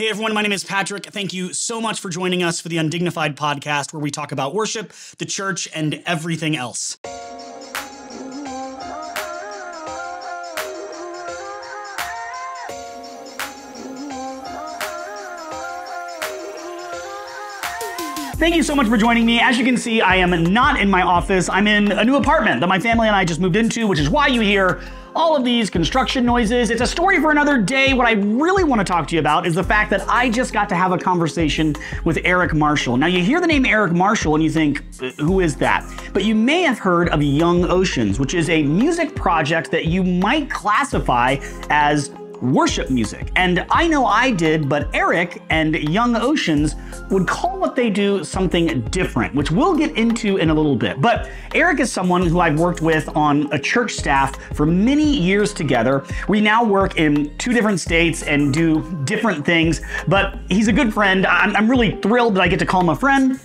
Hey everyone, my name is Patrick. Thank you so much for joining us for the Undignified podcast, where we talk about worship, the church, and everything else. Thank you so much for joining me. As you can see, I am not in my office. I'm in a new apartment that my family and I just moved into, which is why you hear all of these construction noises. It's a story for another day. What I really want to talk to you about is the fact that I just got to have a conversation with Eric Marshall. Now, you hear the name Eric Marshall and you think, uh, who is that? But you may have heard of Young Oceans, which is a music project that you might classify as worship music. And I know I did, but Eric and Young Oceans would call what they do something different, which we'll get into in a little bit. But Eric is someone who I've worked with on a church staff for many years together. We now work in two different states and do different things, but he's a good friend. I'm, I'm really thrilled that I get to call him a friend.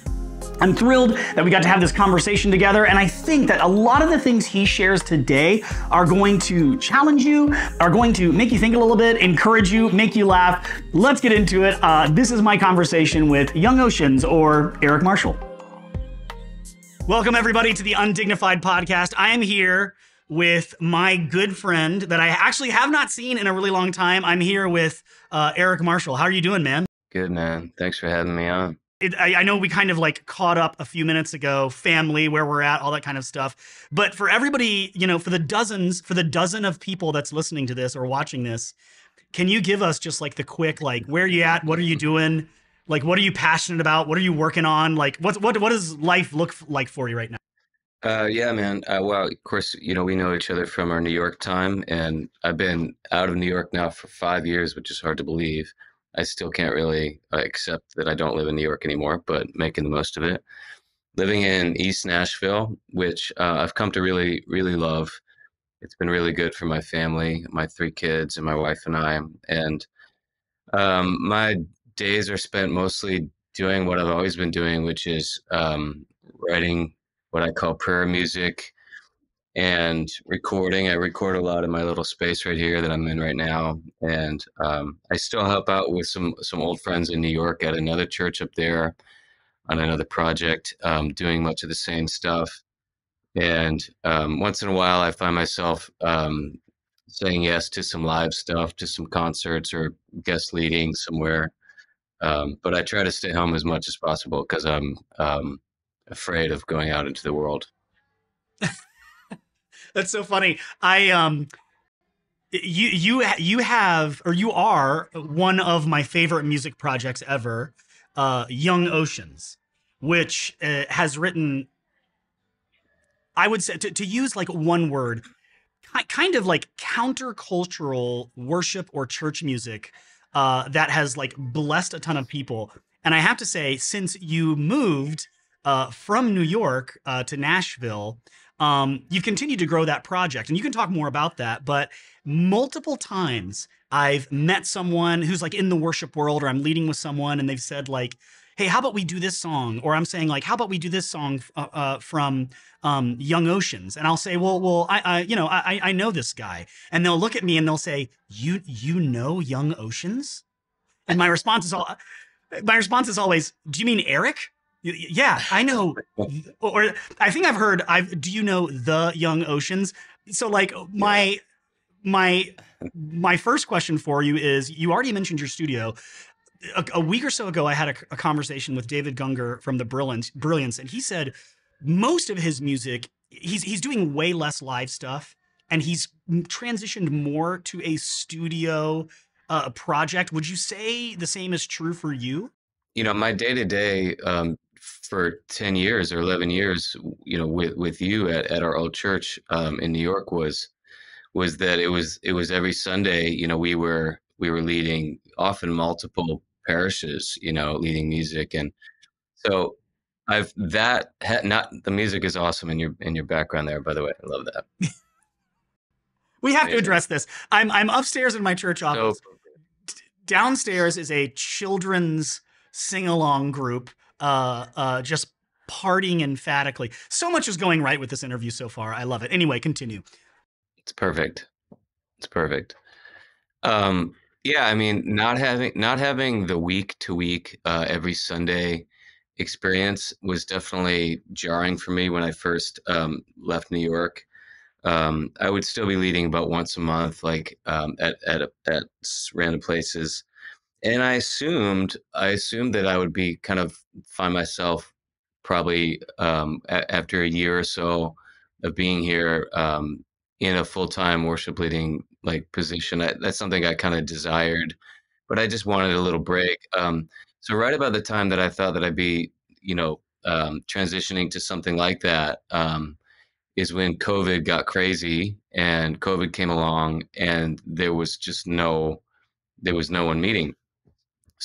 I'm thrilled that we got to have this conversation together, and I think that a lot of the things he shares today are going to challenge you, are going to make you think a little bit, encourage you, make you laugh. Let's get into it. Uh, this is my conversation with Young Oceans or Eric Marshall. Welcome, everybody, to the Undignified Podcast. I am here with my good friend that I actually have not seen in a really long time. I'm here with uh, Eric Marshall. How are you doing, man? Good, man. Thanks for having me on it, I, I, know we kind of like caught up a few minutes ago, family, where we're at, all that kind of stuff. But for everybody, you know, for the dozens, for the dozen of people that's listening to this or watching this, can you give us just like the quick, like, where are you at? What are you doing? Like, what are you passionate about? What are you working on? Like, what what what does life look like for you right now? Uh, yeah, man. Uh, well, of course, you know, we know each other from our New York time, and I've been out of New York now for five years, which is hard to believe. I still can't really uh, accept that I don't live in New York anymore, but making the most of it. Living in East Nashville, which uh, I've come to really, really love. It's been really good for my family, my three kids, and my wife and I. And um, my days are spent mostly doing what I've always been doing, which is um, writing what I call prayer music and recording. I record a lot in my little space right here that I'm in right now, and um, I still help out with some some old friends in New York at another church up there on another project, um, doing much of the same stuff. And um, once in a while, I find myself um, saying yes to some live stuff, to some concerts or guest leading somewhere. Um, but I try to stay home as much as possible because I'm um, afraid of going out into the world. That's so funny. I um you you you have or you are one of my favorite music projects ever, uh Young Oceans, which uh, has written I would say to, to use like one word, kind of like countercultural worship or church music uh, that has like blessed a ton of people. And I have to say, since you moved uh, from New York uh, to Nashville, um, you've continued to grow that project, and you can talk more about that. But multiple times I've met someone who's like in the worship world, or I'm leading with someone, and they've said like, "Hey, how about we do this song?" Or I'm saying like, "How about we do this song uh, uh, from um, Young Oceans?" And I'll say, "Well, well, I, I you know, I, I know this guy," and they'll look at me and they'll say, "You, you know Young Oceans?" And my response is all, my response is always, "Do you mean Eric?" Yeah, I know. or I think I've heard. I've. Do you know the Young Oceans? So like my my my first question for you is: you already mentioned your studio. A, a week or so ago, I had a, a, conversation with David Gungor from the Brilliance, Brilliance, and he said most of his music he's he's doing way less live stuff, and he's transitioned more to a studio uh, project. Would you say the same is true for you? You know, my day to day for 10 years or 11 years you know with with you at, at our old church um, in new york was was that it was it was every sunday you know we were we were leading often multiple parishes you know leading music. And so i've that not the music is awesome in your in your background there by the way. I love that. We have to address this. I'm i'm upstairs in my church office. So, downstairs is a children's sing-along group uh, uh, just partying emphatically. So much is going right with this interview so far. I love it. Anyway, continue. It's perfect. It's perfect. Um, Yeah, I mean, not having not having the week to week, uh, every Sunday experience was definitely jarring for me when I first um, left New York. Um, I would still be leading about once a month, like um, at at at random places, and I assumed I assumed that I would be kind of find myself probably um, a- after a year or so of being here um, in a full time worship leading like position. I, that's something I kind of desired, but I just wanted a little break. Um, so right about the time that I thought that I'd be, you know, um, transitioning to something like that um, is when COVID got crazy and COVID came along and there was just no there was no one meeting.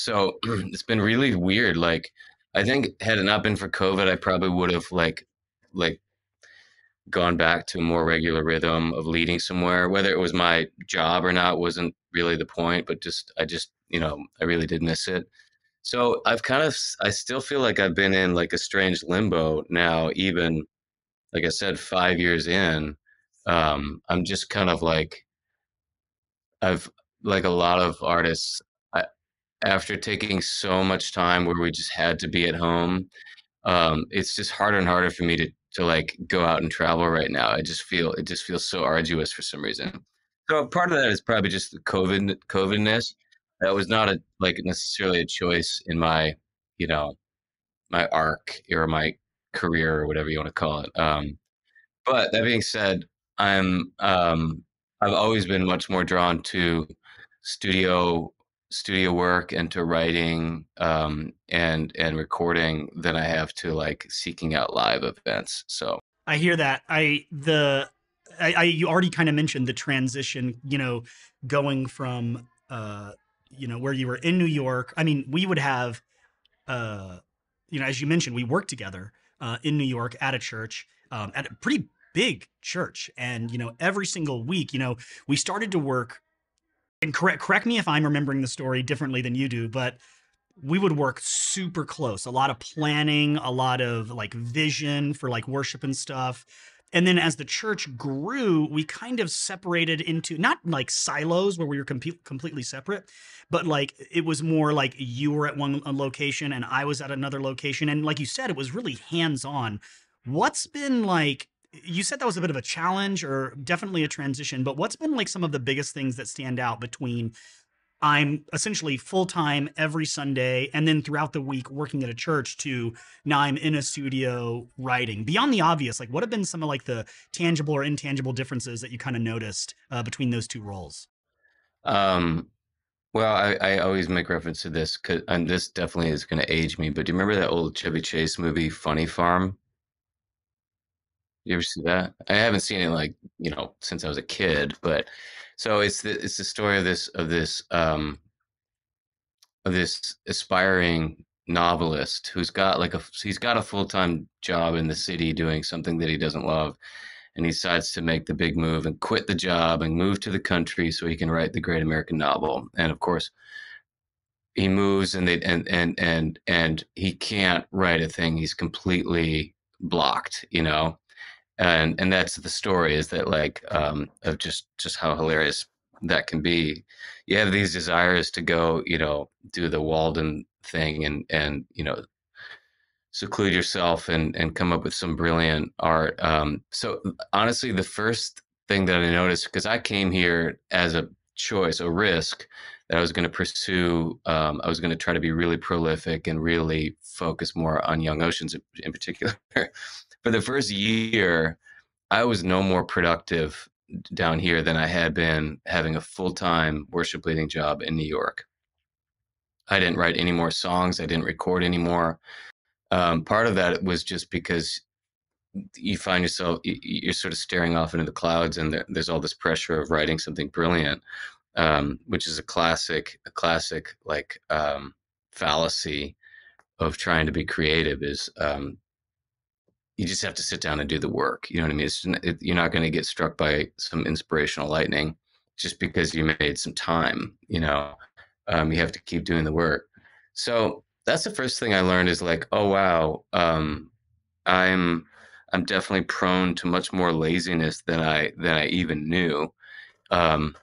So it's been really weird. Like I think had it not been for COVID, I probably would have like like gone back to a more regular rhythm of leading somewhere. Whether it was my job or not wasn't really the point, but just I just you know I really did miss it. So I've kind of I still feel like I've been in like a strange limbo now, even like I said, five years in. Um, I'm just kind of like I've like a lot of artists. After taking so much time where we just had to be at home um, it's just harder and harder for me to to like go out and travel right now. I just feel it just feels so arduous for some reason. So part of that is probably just the COVID COVIDness. That was not a like necessarily a choice in my you know my arc or my career or whatever you want to call it. Um, but that being said, I'm um, I've always been much more drawn to studio studio work and to writing um, and and recording than I have to like seeking out live events. So I hear that. I the I, I you already kind of mentioned the transition. You know, going from uh, you know where you were in New York. I mean, we would have uh, you know, as you mentioned, we worked together uh, in New York at a church um, at a pretty big church, and you know, every single week, you know, we started to work and correct correct me if I'm remembering the story differently than you do, but we would work super close. A lot of planning, a lot of like vision for like worship and stuff. And then as the church grew, we kind of separated into not like silos where we were com- completely separate, but like it was more like you were at one uh, location and I was at another location. And like you said, it was really hands on. What's been like you said that was a bit of a challenge or definitely a transition, but what's been like some of the biggest things that stand out between I'm essentially full time every Sunday and then throughout the week working at a church to now I'm in a studio writing. Beyond the obvious, like what have been some of like the tangible or intangible differences that you kind of noticed uh, between those two roles? Um, well, I, I always make reference to this because and this definitely is going to age me. But do you remember that old Chevy Chase movie, Funny Farm? You ever see that? I haven't seen it like, you know, since I was a kid, but so it's the it's the story of this of this um of this aspiring novelist who's got like a he's got a full-time job in the city doing something that he doesn't love and he decides to make the big move and quit the job and move to the country so he can write the great American novel. And of course, he moves and they and and and and he can't write a thing. He's completely blocked, you know and and that's the story is that like um of just just how hilarious that can be. You have these desires to go you know do the walden thing and and you know seclude yourself and and come up with some brilliant art. Um so honestly the first thing that i noticed because i came here as a choice a risk that i was going to pursue um, i was going to try to be really prolific and really focus more on young oceans in, in particular for the first year, I was no more productive down here than I had been having a full time worship leading job in New York. I didn't write any more songs. I didn't record anymore. Um, part of that was just because you find yourself you're sort of staring off into the clouds, and there's all this pressure of writing something brilliant, um, which is a classic, a classic like um, fallacy of trying to be creative. Is um, you just have to sit down and do the work. You know what I mean? It, you're not going to get struck by some inspirational lightning just because you made some time. You know, um, you have to keep doing the work. So that's the first thing I learned is like, oh wow, um, I'm I'm definitely prone to much more laziness than I than I even knew. Um,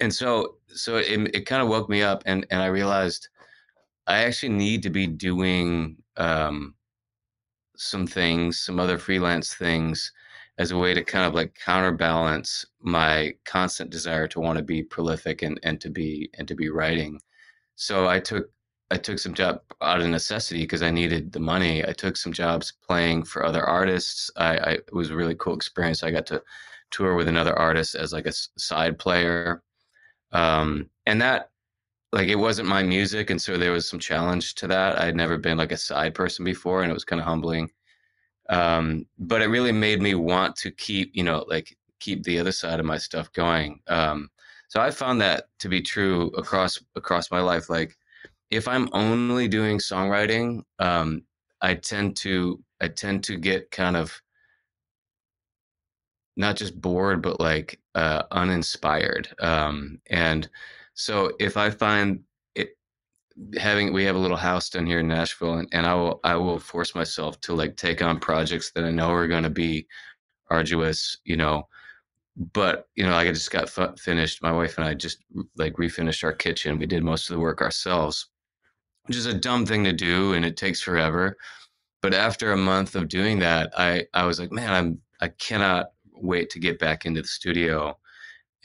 and so so it, it kind of woke me up and and i realized i actually need to be doing um some things some other freelance things as a way to kind of like counterbalance my constant desire to want to be prolific and and to be and to be writing so i took I took some job out of necessity because I needed the money. I took some jobs playing for other artists. I, I, it was a really cool experience. I got to tour with another artist as like a side player, um, and that like it wasn't my music, and so there was some challenge to that. I had never been like a side person before, and it was kind of humbling. Um, but it really made me want to keep, you know, like keep the other side of my stuff going. Um, so I found that to be true across across my life. Like if I'm only doing songwriting, um, I tend to I tend to get kind of not just bored, but like uh, uninspired. Um, and so if I find it having we have a little house down here in Nashville, and, and I will I will force myself to like take on projects that I know are going to be arduous, you know. But you know, like I just got f- finished. My wife and I just like refinished our kitchen. We did most of the work ourselves which is a dumb thing to do and it takes forever. But after a month of doing that, I, I was like, man, I'm I cannot wait to get back into the studio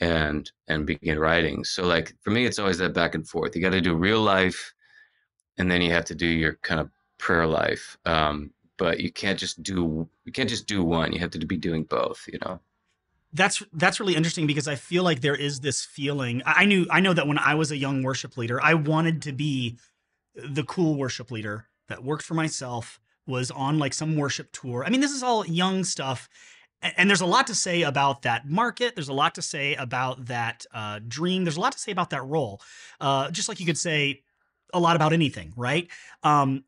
and and begin writing. So like for me it's always that back and forth. You got to do real life and then you have to do your kind of prayer life. Um, but you can't just do you can't just do one. You have to be doing both, you know that's that's really interesting because I feel like there is this feeling. I knew I know that when I was a young worship leader, I wanted to be the cool worship leader that worked for myself was on like some worship tour. I mean, this is all young stuff. And there's a lot to say about that market. There's a lot to say about that uh, dream. There's a lot to say about that role. Uh, just like you could say a lot about anything, right? Um,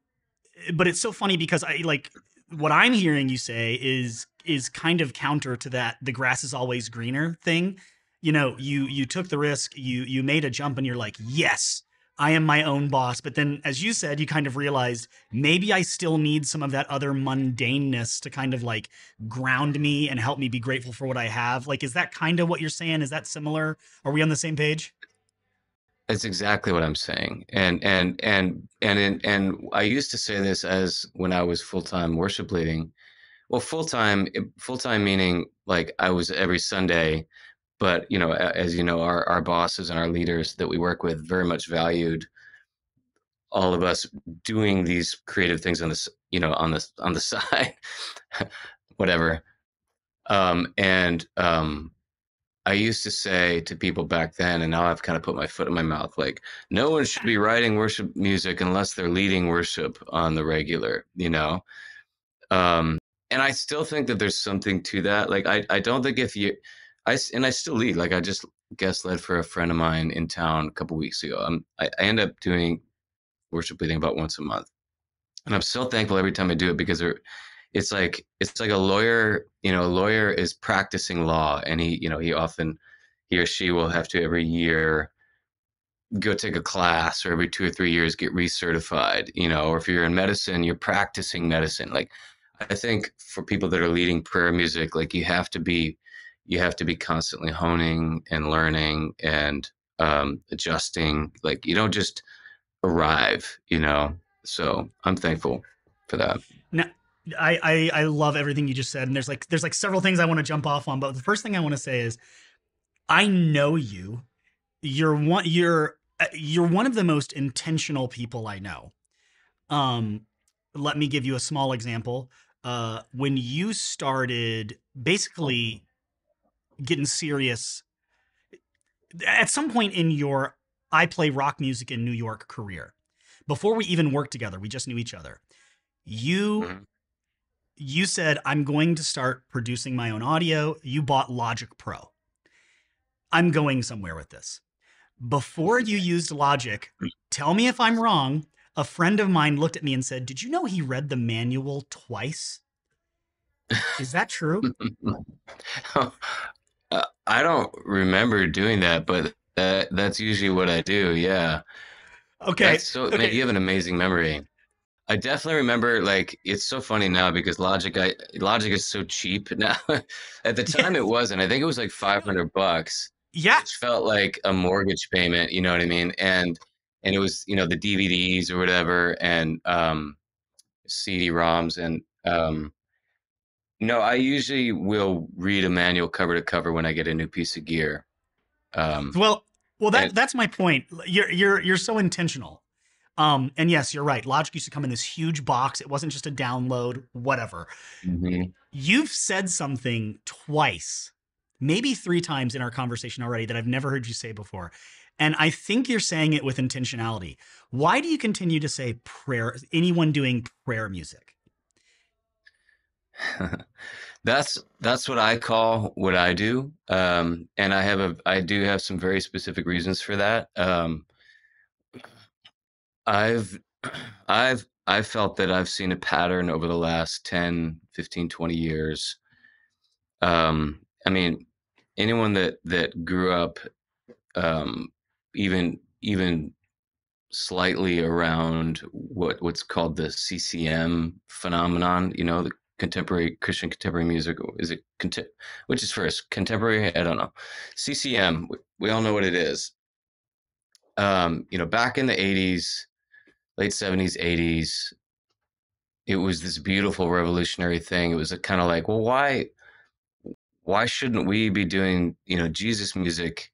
but it's so funny because I like what I'm hearing you say is is kind of counter to that the grass is always greener thing. You know, you you took the risk, you you made a jump, and you're like, yes, I am my own boss. But then, as you said, you kind of realized maybe I still need some of that other mundaneness to kind of like ground me and help me be grateful for what I have. Like, is that kind of what you're saying? Is that similar? Are we on the same page? That's exactly what I'm saying. And and and and and, and I used to say this as when I was full time worship leading. Well, full time, full time meaning like I was every Sunday but you know as you know our, our bosses and our leaders that we work with very much valued all of us doing these creative things on this you know on this on the side whatever. Um and um i used to say to people back then and now i've kind of put my foot in my mouth like no one should be writing worship music unless they're leading worship on the regular you know? Um and i still think that there's something to that like i i don't think if you I and I still lead. Like I just guest led for a friend of mine in town a couple weeks ago. I'm, I, I end up doing worship leading about once a month, and I'm so thankful every time I do it because it's like it's like a lawyer. You know, a lawyer is practicing law, and he you know he often he or she will have to every year go take a class or every two or three years get recertified you know or if you're in medicine you're practicing medicine like i think for people that are leading prayer music like you have to be you have to be constantly honing and learning and um, adjusting. Like you don't just arrive, you know. So I'm thankful for that. Now, I, I I love everything you just said, and there's like there's like several things I want to jump off on, but the first thing I want to say is, I know you. You're one. You're uh, you're one of the most intentional people I know. Um, let me give you a small example. Uh, when you started basically getting serious at some point in your I play rock music in New York career. Before we even worked together, we just knew each other. You mm-hmm. you said I'm going to start producing my own audio. You bought Logic Pro. I'm going somewhere with this. Before you used Logic, tell me if I'm wrong. A friend of mine looked at me and said, "Did you know he read the manual twice?" Is that true? Uh, I don't remember doing that, but that that's usually what I do. Yeah. Okay. That's so okay. man, you have an amazing memory. I definitely remember like it's so funny now because Logic I Logic is so cheap now. At the time yeah. it wasn't. I think it was like 500 bucks. yeah, It felt like a mortgage payment, you know what I mean? And and it was, you know, the DVDs or whatever and um CD-ROMs and um no, I usually will read a manual cover to cover when I get a new piece of gear. Um well, well, that and that's my point. You're you're you're so intentional. Um, and yes, you're right. Logic used to come in this huge box. It wasn't just a download, whatever. mhm. You've said something twice, maybe three times in our conversation already that I've never heard you say before. And I think you're saying it with intentionality. Why do you continue to say prayer, anyone doing prayer music? That's that's what I call what I do. Um and I have a I do have some very specific reasons for that. Um I've I've I've felt that I've seen a pattern over the last 10, 15, 20 years. Um, I mean, anyone that that grew up um, even even slightly around what what's called the CCM phenomenon, you know, the contemporary Christian contemporary music, is it contem- which is first contemporary? I don't know. CCM, we all know what it is. Um, you know, back in the 80s late 70s 80s it was this beautiful revolutionary thing it was kind of like well why why shouldn't we be doing you know jesus music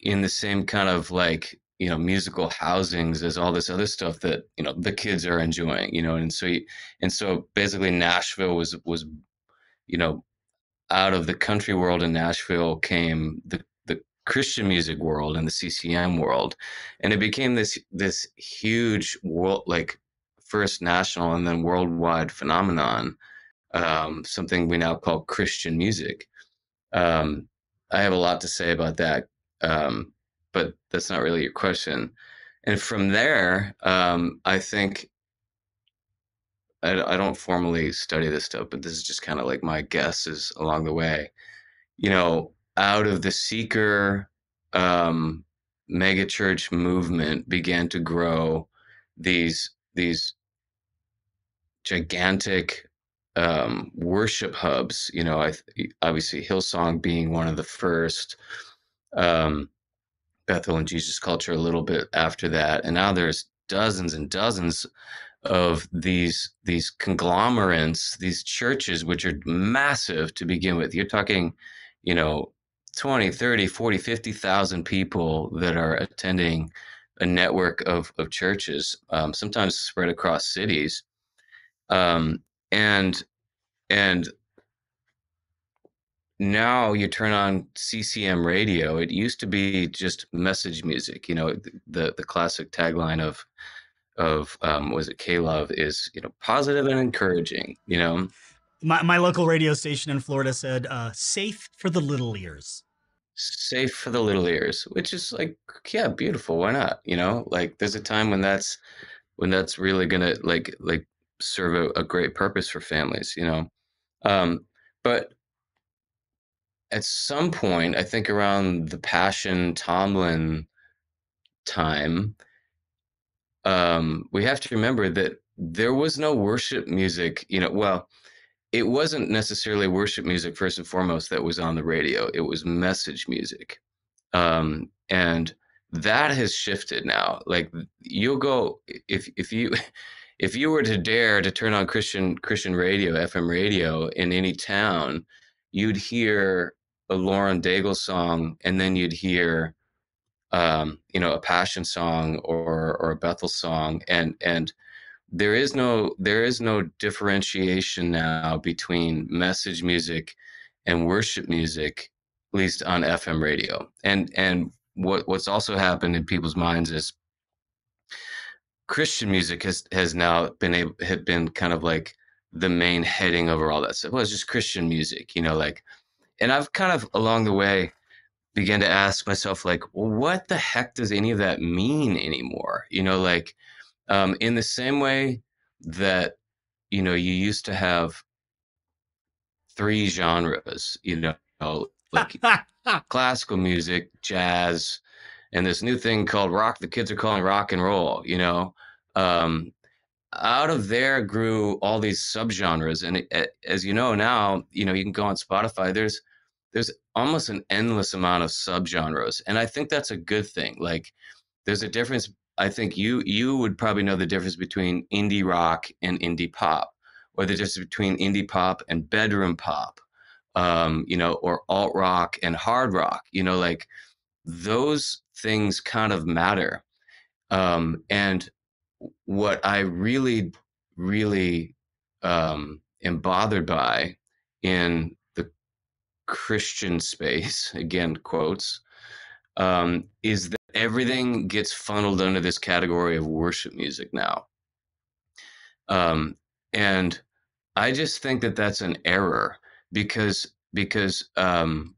in the same kind of like you know musical housings as all this other stuff that you know the kids are enjoying you know and so you, and so basically nashville was was you know out of the country world in nashville came the the Christian music world and the CCM world, and it became this this huge world like first national and then worldwide phenomenon. Um, something we now call Christian music. Um, I have a lot to say about that, um, but that's not really your question. And from there, um, I think I, I don't formally study this stuff, but this is just kind of like my guesses along the way. You know, out of the seeker um, megachurch movement began to grow these these gigantic um, worship hubs. You know, I obviously Hillsong being one of the first, um, Bethel and Jesus Culture a little bit after that, and now there's dozens and dozens of these these conglomerates, these churches, which are massive to begin with. You're talking, you know, 20, 30, 40, 50,000 people that are attending a network of, of churches, um, sometimes spread across cities. Um, and, and now you turn on CCM radio. It used to be just message music, you know, the, the classic tagline of, of, um, was it K-Love is, you know, positive and encouraging, you know? My, my local radio station in Florida said, uh, safe for the little ears safe for the little ears which is like yeah beautiful why not you know like there's a time when that's when that's really gonna like like serve a, a great purpose for families you know um but at some point i think around the passion tomlin time um we have to remember that there was no worship music you know well it wasn't necessarily worship music first and foremost that was on the radio. It was message music, um, and that has shifted now. Like you'll go if if you if you were to dare to turn on Christian Christian radio, FM radio in any town, you'd hear a Lauren Daigle song, and then you'd hear um, you know a passion song or or a Bethel song, and and there is no there is no differentiation now between message music and worship music at least on fm radio. And and what what's also happened in people's minds is christian music has has now been able had been kind of like the main heading over all that stuff. Well it's just christian music you know like and i've kind of along the way began to ask myself like well, what the heck does any of that mean anymore? You know like um, in the same way that you know you used to have three genres you know like classical music jazz and this new thing called rock the kids are calling rock and roll you know? Um, out of there grew all these subgenres and it, as you know now you know you can go on spotify there's there's almost an endless amount of subgenres, and I think that's a good thing. Like, there's a difference. I think you you would probably know the difference between indie rock and indie pop, or the difference between indie pop and bedroom pop, um, you know, or alt rock and hard rock. You know, like those things kind of matter. Um, and what I really, really um, am bothered by in Christian space, again, quotes, um, is that everything gets funneled under this category of worship music now. Um, and I just think that that's an error because because um,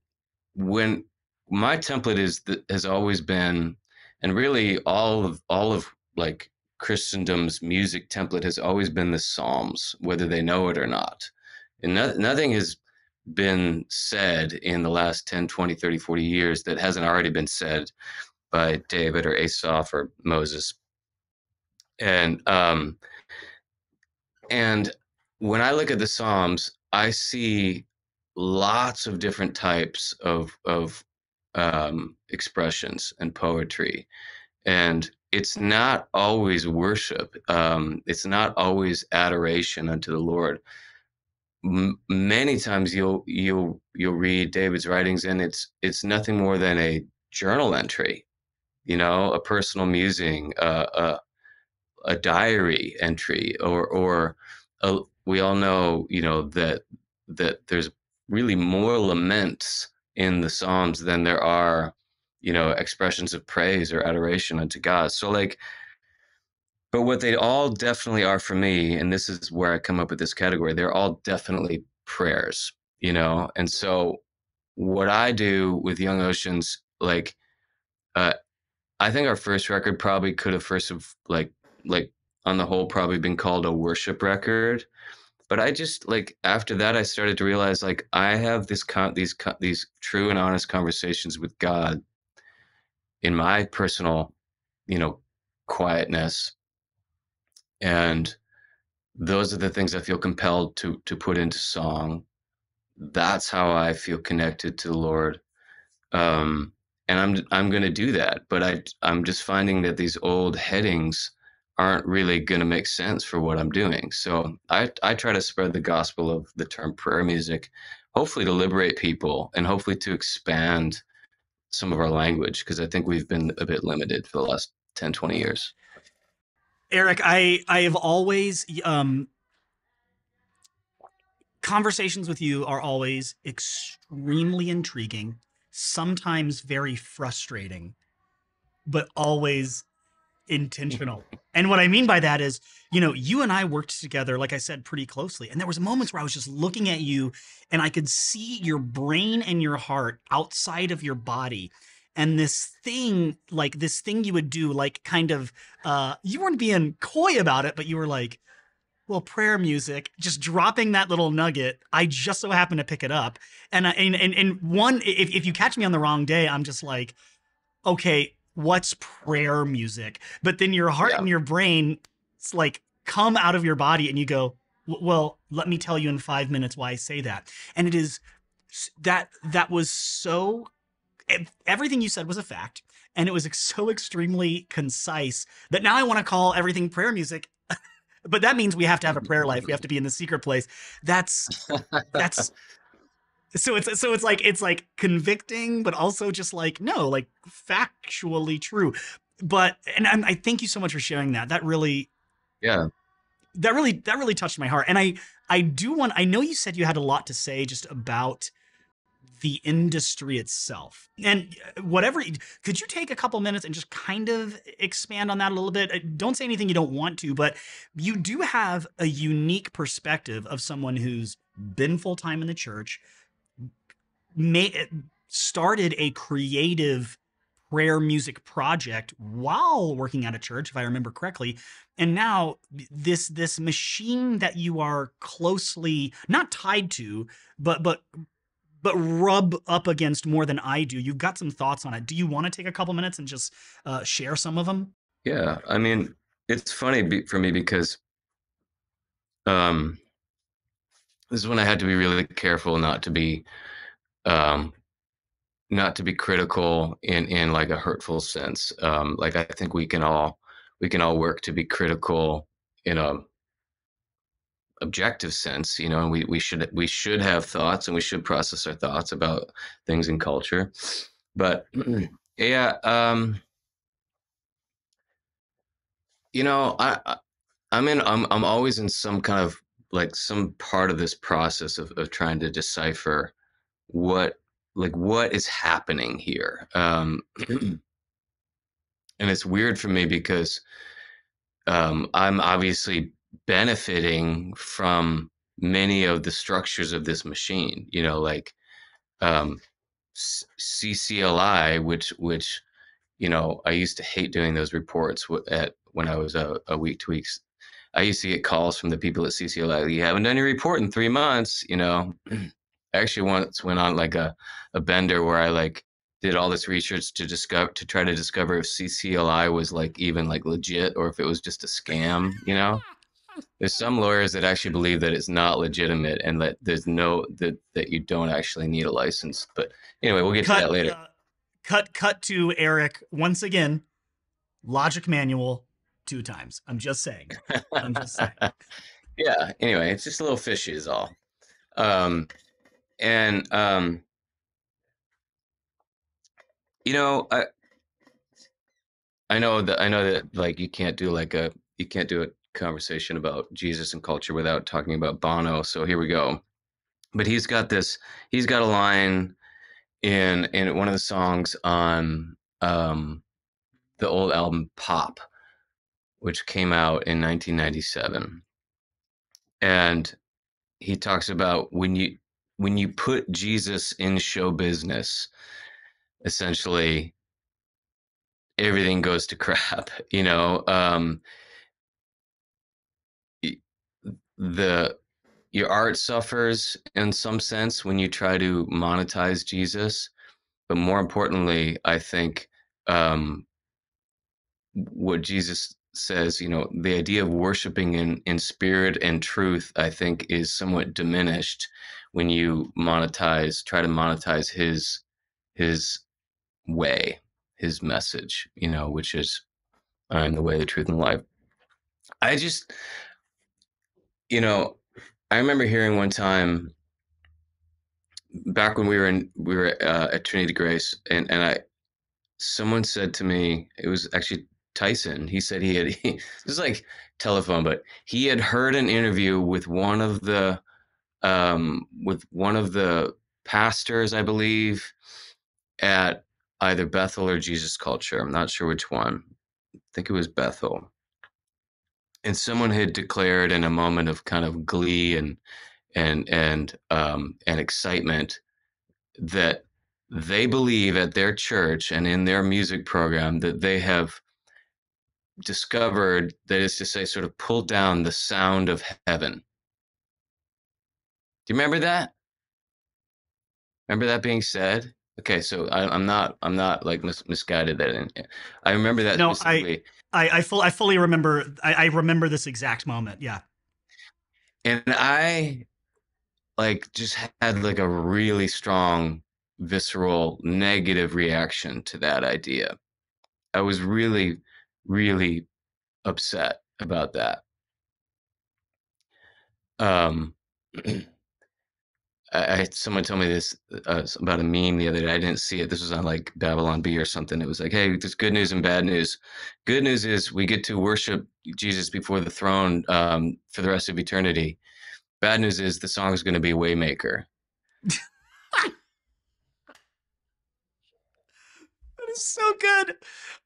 when my template is has always been, and really all of all of like Christendom's music template has always been the Psalms, whether they know it or not. And no, nothing has been said in the last 10, 20, 30, 40 years that hasn't already been said by David or Asaph or Moses. And um, and when I look at the Psalms, I see lots of different types of of um, expressions and poetry, and it's not always worship. Um, it's not always adoration unto the Lord. M- many times you'll you'll you'll read David's writings, and it's it's nothing more than a journal entry, you know, a personal musing, uh, a a diary entry, or or a, we all know, you know, that that there's really more laments in the Psalms than there are you know, expressions of praise or adoration unto God. So like but what they all definitely are for me, and this is where I come up with this category, they're all definitely prayers, you know? And so what I do with Young Oceans, like uh I think our first record probably could have first of like like on the whole probably been called a worship record but I just like after that I started to realize like I have this con- these con- these true and honest conversations with God in my personal, you know, quietness. And those are the things I feel compelled to to put into song. That's how I feel connected to the Lord. Um, and I'm I'm going to do that, but I I'm just finding that these old headings aren't really going to make sense for what I'm doing. So I I try to spread the gospel of the term prayer music, hopefully to liberate people and hopefully to expand some of our language because I think we've been a bit limited for the last 10, 20 years. Eric, I I have always um conversations with you are always extremely intriguing, sometimes very frustrating, but always intentional. and what I mean by that is, you know, you and I worked together, like I said, pretty closely. And there was moments where I was just looking at you and I could see your brain and your heart outside of your body and this thing like this thing you would do like kind of uh you weren't being coy about it but you were like well prayer music just dropping that little nugget. I just so happened to pick it up and and and, and one if, if you catch me on the wrong day i'm just like okay what's prayer music? But then your heart yeah. and your brain it's like come out of your body and you go well let me tell you in five minutes why i say that. And it is that that was so everything you said was a fact and it was so extremely concise that now I want to call everything prayer music. but that means we have to have a prayer life. We have to be in the secret place. That's that's so it's so it's like it's like convicting, but also just like no, like factually true. But and I, I thank you so much for sharing that. That really, yeah, that really that really touched my heart. And I I do want. I know you said you had a lot to say just about the industry itself. And uh, whatever, could you take a couple minutes and just kind of expand on that a little bit? Uh, don't say anything you don't want to, but you do have a unique perspective of someone who's been full time in the church, may, uh, started a creative prayer music project while working at a church if i remember correctly and now this this machine that you are closely not tied to but but but rub up against more than I do. You've got some thoughts on it. Do you want to take a couple minutes and just uh, share some of them? Yeah, I mean, it's funny for me because um, this is when I had to be really careful not to be um, not to be critical in in like a hurtful sense. Um, like I think we can all we can all work to be critical in a objective sense, you know, and we, we should we should have thoughts and we should process our thoughts about things in culture. But yeah, um, you know, I, I am in I'm I'm always in some kind of like some part of this process of, of trying to decipher what like what is happening here. Um and it's weird for me because um I'm obviously benefiting from many of the structures of this machine, you know, like um CCLI, which which you know I used to hate doing those reports at when I was a, a week to weeks. I used to get calls from the people at CCLI. You haven't done your report in three months. You know, I actually once went on like a a bender where I like did all this research to discover to try to discover if CCLI was like even like legit or if it was just a scam. You know. There's some lawyers that actually believe that it's not legitimate and that there's no that that you don't actually need a license. But anyway, we'll get cut, to that later. Uh, cut cut to Eric once again. Logic manual two times. I'm just saying. I'm just saying. yeah. Anyway, it's just a little fishy is all. Um, and um, you know, I I know that I know that like you can't do like a you can't do a conversation about Jesus and culture without talking about Bono. So here we go. But he's got this. He's got a line in in one of the songs on um, the old album Pop, which came out in 1997, and he talks about when you when you put Jesus in show business, essentially everything goes to crap. You know, um, the your art suffers in some sense when you try to monetize Jesus, but more importantly, I think um, what Jesus says, you know, the idea of worshiping in in spirit and truth, I think, is somewhat diminished when you monetize, try to monetize his his way, his message, you know, which is I am the way, the truth, and the life. I just you know, I remember hearing one time back when we were in we were uh, at Trinity Grace, and and I someone said to me, it was actually Tyson. He said he had he, it was like telephone, but he had heard an interview with one of the um, with one of the pastors, I believe, at either Bethel or Jesus Culture. I'm not sure which one. I think it was Bethel and someone had declared in a moment of kind of glee and and and um, and excitement that they believe at their church and in their music program that they have discovered that is to say sort of pulled down the sound of heaven. Do you remember that? Remember that being said? Okay so I, am not i'm not like mis- misguided that i remember that no i I I, full, I fully remember. I, I remember this exact moment. Yeah. And I like just had like a really strong visceral negative reaction to that idea. I was really, really upset about that. Um, I, someone told me this uh, about a meme the other day. I didn't see it. This was on like Babylon Bee or something. It was like, hey, there's good news and bad news. Good news is we get to worship Jesus before the throne um, for the rest of eternity. Bad news is the song is going to be Waymaker. that is so good.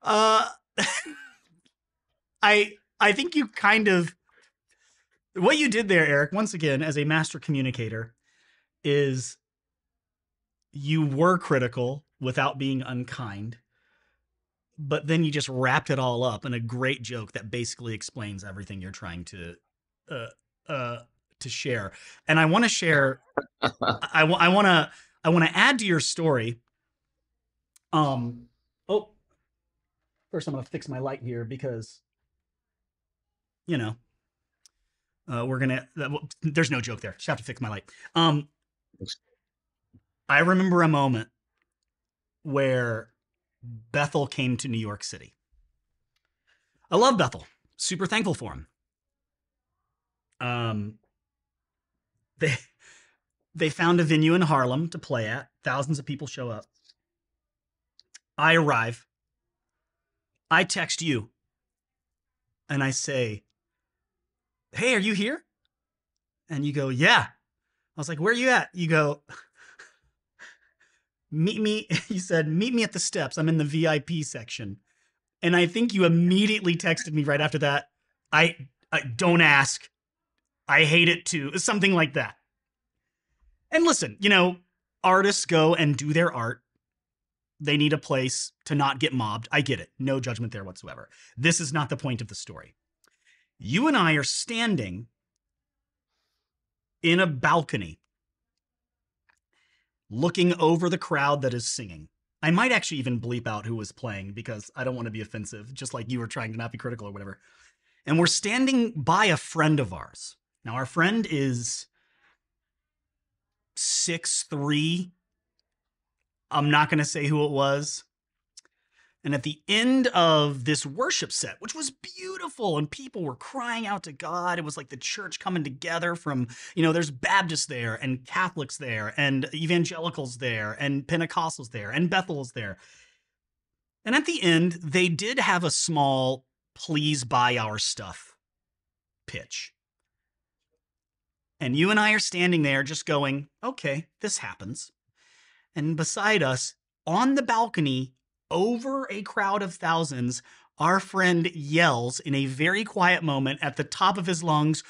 Uh, I I think you kind of what you did there, Eric. Once again, as a master communicator, is you were critical without being unkind but then you just wrapped it all up in a great joke that basically explains everything you're trying to uh uh to share. And i want to share i, want to i want to add to your story um oh first i'm going to fix my light here because you know uh, we're gonna uh, there's no joke there. Just have to fix my light. Um I remember a moment where Bethel came to New York City. I love Bethel. Super thankful for him. Um, they they found a venue in Harlem to play at. Thousands of people show up. I arrive. I text you and I say, Hey, are you here? And you go, Yeah. I was like, Where are you at? You go, Meet me. You said, Meet me at the steps. I'm in the VIP section. And I think you immediately texted me right after that. I, I don't ask. I hate it too. Something like that. And listen, you know, artists go and do their art. They need a place to not get mobbed. I get it. No judgment there whatsoever. This is not the point of the story. You and I are standing in a balcony looking over the crowd that is singing. I might actually even bleep out who was playing because I don't want to be offensive, just like you were trying to not be critical or whatever. And we're standing by a friend of ours. Now, our friend is six three. I'm not going to say who it was. And at the end of this worship set, which was beautiful, and people were crying out to God, it was like the church coming together from, you know, there's Baptists there, and Catholics there, and evangelicals there, and Pentecostals there, and Bethel's there. And at the end, they did have a small please buy our stuff pitch. And you and I are standing there just going, okay, this happens. And beside us, on the balcony, over a crowd of thousands, our friend yells in a very quiet moment at the top of his lungs,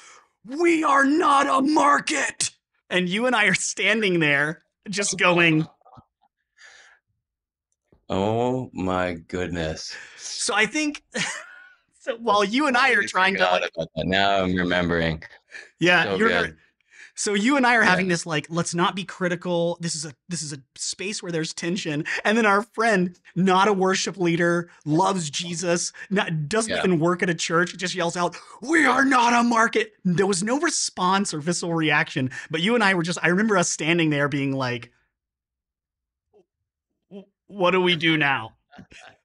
We are not a market. And you and I are standing there just going, Oh my goodness. So I think so while you and I are trying to like, now I'm remembering. Yeah, so you're good. So you and I are having this like, let's not be critical. This is a this is a space where there's tension. And then our friend, not a worship leader, loves Jesus, not, doesn't yeah. even work at a church, just yells out, "We are not a market." There was no response or visceral reaction, but you and I were just. I remember us standing there being like, "What do we do now?"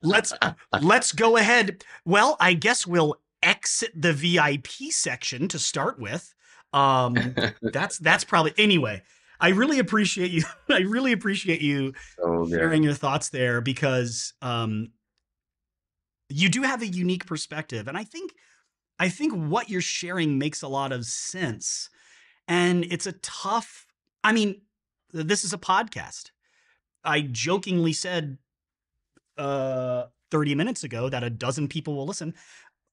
let's let's go ahead. Well, I guess we'll exit the VIP section to start with. Um, that's that's probably anyway. I really appreciate you. I really appreciate you oh, yeah. sharing your thoughts there because um, you do have a unique perspective, and I think I think what you're sharing makes a lot of sense. And it's a tough. I mean, this is a podcast. I jokingly said uh, 30 minutes ago that a dozen people will listen.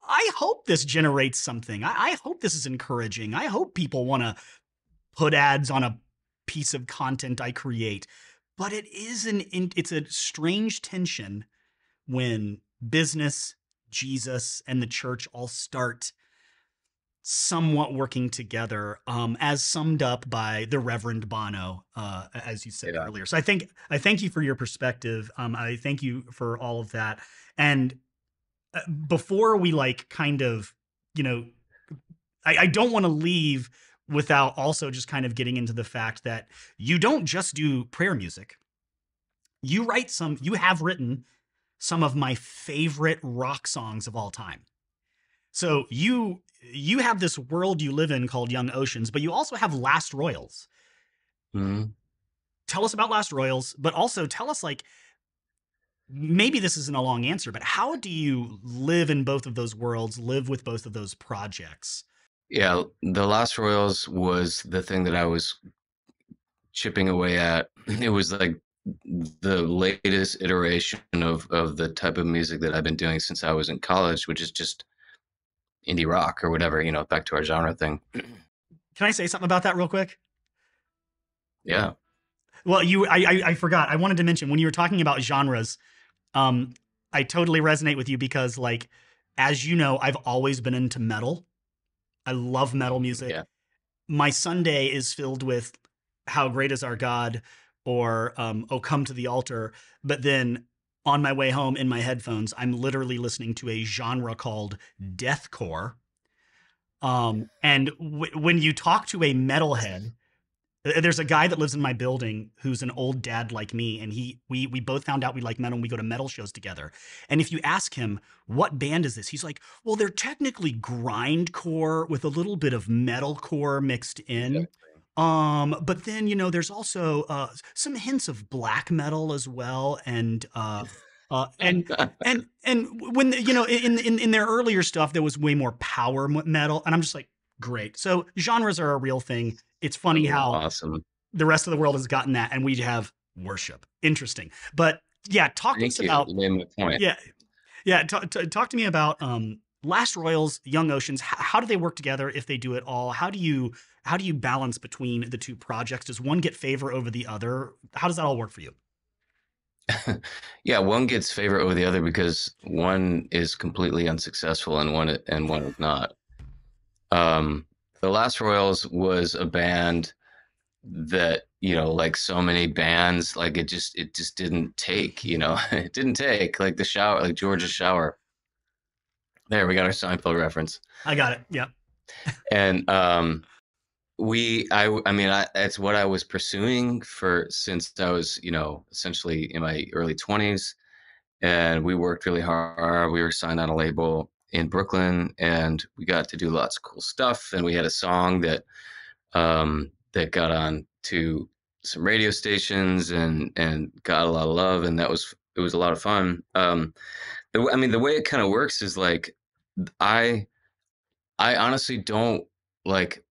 I hope this generates something. I, I hope this is encouraging. I hope people want to put ads on a piece of content I create. But it is an it's a strange tension when business, Jesus, and the church all start somewhat working together, um, as summed up by the Reverend Bono, uh, as you said yeah. earlier. So I think I thank you for your perspective. Um, I thank you for all of that. And before we like kind of, you know, I, I don't want to leave without also just kind of getting into the fact that you don't just do prayer music. You write some, you have written some of my favorite rock songs of all time. So you you have this world you live in called Young Oceans, but you also have Last Royals. Mm-hmm. Tell us about Last Royals, but also tell us like maybe this isn't a long answer, but how do you live in both of those worlds, live with both of those projects? Yeah, the Last Royals was the thing that I was chipping away at. It was like the latest iteration of of the type of music that I've been doing since I was in college, which is just indie rock or whatever, you know, back to our genre thing. Can I say something about that real quick? Yeah. Well, you, I, I, I forgot. I wanted to mention when you were talking about genres. Um, I totally resonate with you because, like, as you know, I've always been into metal. I love metal music. Yeah. My Sunday is filled with "How Great Is Our God" or um, "Oh Come to the Altar," but then on my way home in my headphones, I'm literally listening to a genre called deathcore. Um, and w- when you talk to a metalhead, There's a guy that lives in my building who's an old dad like me, and he we we both found out we like metal and we go to metal shows together. And if you ask him what band is this, he's like, "Well, they're technically grindcore with a little bit of metalcore mixed in." Um, but then you know, there's also uh, some hints of black metal as well, and uh, uh, and and and when you know in in in their earlier stuff there was way more power metal, and I'm just like, great. So genres are a real thing. It's funny how awesome. the rest of the world has gotten that, and we have worship. Interesting, but yeah, talk to us Thank you. about You made my point. yeah, yeah. Talk, talk to me about um, Last Royals, Young Oceans. H- how do they work together if they do it all? How do you how do you balance between the two projects? Does one get favor over the other? How does that all work for you? Yeah, one gets favor over the other because one is completely unsuccessful and one and one is not. Um, the Last Royals was a band that, you know, like so many bands, like it just it just didn't take, you know, it didn't take like the shower, like George's shower. There, we got our Seinfeld reference. I got it. Yeah. And um we I I mean I it's what I was pursuing for since I was, you know, essentially in my early 20s and we worked really hard. We were signed on a label in Brooklyn and we got to do lots of cool stuff and we had a song that um that got on to some radio stations and and got a lot of love and that was it was a lot of fun. Um the I mean the way it kind of works is like I I honestly don't like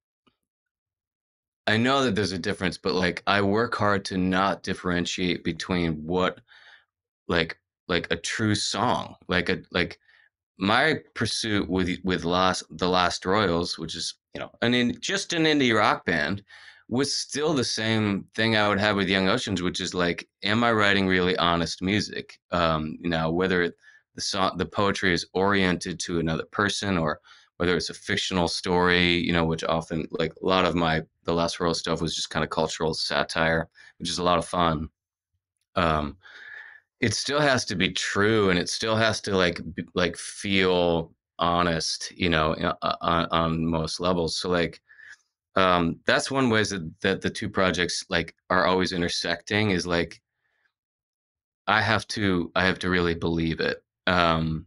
I know that there's a difference, but like I work hard to not differentiate between what like like a true song, like a like my pursuit with with last the Last Royals, which is you know an in, just an indie rock band, was still the same thing I would have with Young Oceans, which is like, am I writing really honest music? Um, you know, whether the song the poetry is oriented to another person or whether it's a fictional story, you know, which often like a lot of my the Last Royal stuff was just kind of cultural satire, which is a lot of fun. Um, it still has to be true, and it still has to like like feel honest, you know, on, on most levels. So like, um, that's one ways that, that the two projects like are always intersecting is like I have to I have to really believe it. Um,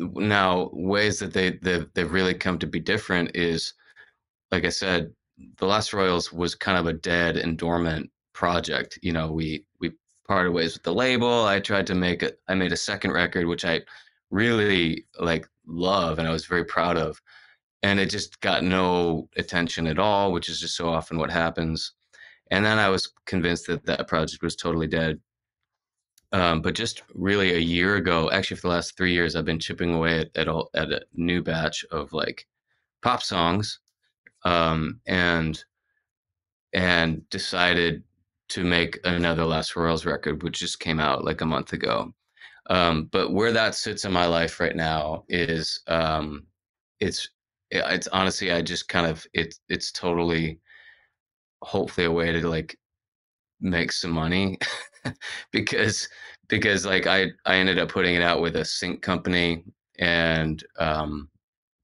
now ways that they they've, they've really come to be different is like I said, the Last Royals was kind of a dead and dormant project. You know, we parted ways with the label. I tried to make it. I made a second record, which I really like love, and I was very proud of. And it just got no attention at all, which is just so often what happens. And then I was convinced that that project was totally dead. Um, but just really a year ago, actually for the last three years, I've been chipping away at at, all, at a new batch of like pop songs um, and and decided to make another Last Royals record, which just came out like a month ago. Um, but where that sits in my life right now is um, it's it's honestly I just kind of it's it's totally hopefully a way to like make some money because because like I I ended up putting it out with a sync company and um,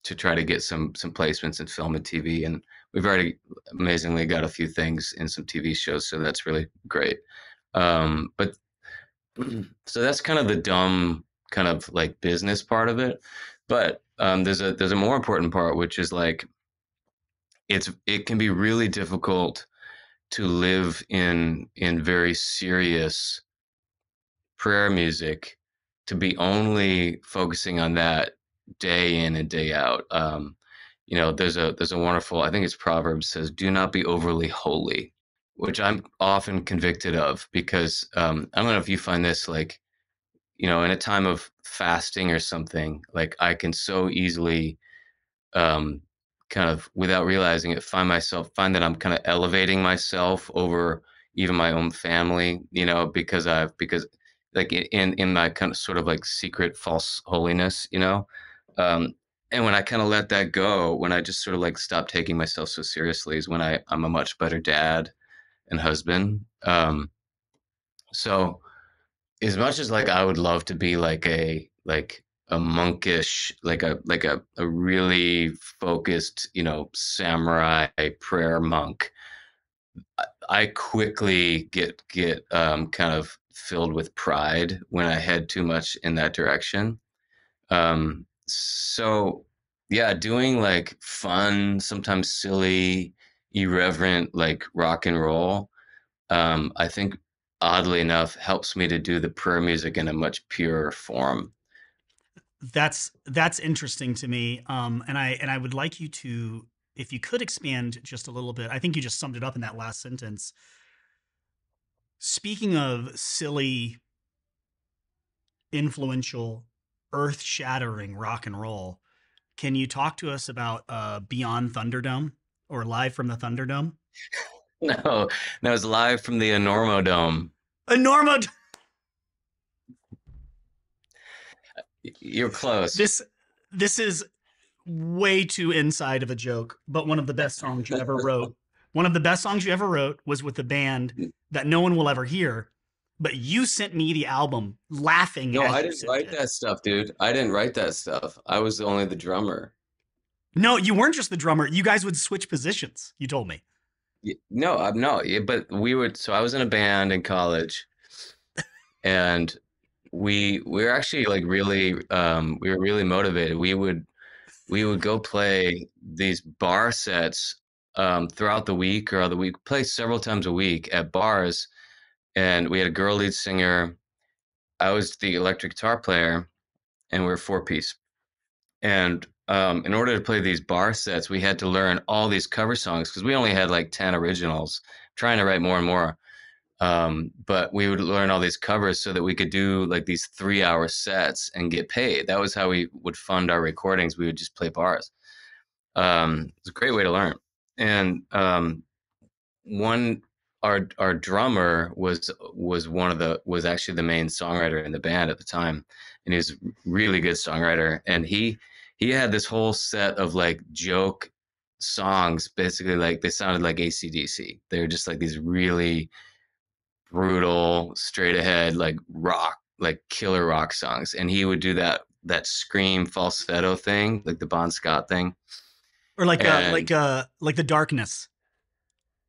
to try to get some some placements in film and TV and we've already amazingly got a few things in some TV shows so that's really great. Um, but so that's kind of the dumb kind of like business part of it. But um, there's a there's a more important part which is like it's it can be really difficult to live in in very serious prayer music to be only focusing on that day in and day out. Um you know there's a there's a wonderful i think it's proverbs says do not be overly holy which i'm often convicted of because um i don't know if you find this like you know in a time of fasting or something like i can so easily um kind of without realizing it find myself find that i'm kind of elevating myself over even my own family you know because i've because like in in my kind of sort of like secret false holiness you know? Um and when i kind of let that go when i just sort of like stop taking myself so seriously is when i i'm a much better dad and husband um so as much as like i would love to be like a like a monkish like a like a, a really focused you know samurai prayer monk I quickly get get um, kind of filled with pride when I head too much in that direction. Um, so yeah, doing like fun, sometimes silly, irreverent, like rock and roll, um, I think oddly enough helps me to do the prayer music in a much purer form. That's that's interesting to me. Um, and I and I would like you to, if you could expand just a little bit. I think you just summed it up in that last sentence. Speaking of silly, influential, earth-shattering rock and roll, can you talk to us about uh, Beyond Thunderdome or Live from the Thunderdome? No, that was live from the Enormodome. Enormo. You're close. This this is way too inside of a joke, but one of the best songs you ever wrote. One of the best songs you ever wrote was with a band that no one will ever hear. But you sent me the album laughing. No, I didn't write it. that stuff, dude. I didn't write that stuff. I was only the drummer. No, you weren't just the drummer. You guys would switch positions. You told me. No, I'm no, but we would. So I was in a band in college, and we we were actually like really um, we were really motivated. We would we would go play these bar sets um, throughout the week or the week, play several times a week at bars, and we had a girl lead singer. I was the electric guitar player, and we were four piece. And um, in order to play these bar sets, we had to learn all these cover songs because we only had like 10 originals, trying to write more and more. Um, but we would learn all these covers so that we could do like these three hour sets and get paid. That was how we would fund our recordings. We would just play bars. Um, it's a great way to learn. And um, one, our our drummer was was one of the was actually the main songwriter in the band at the time, and he was a really good songwriter. And he he had this whole set of like joke songs basically like they sounded like acdc They were just like these really brutal straight ahead like rock like killer rock songs and he would do that that scream falsetto thing like the bon scott thing Or like uh, like uh like the darkness.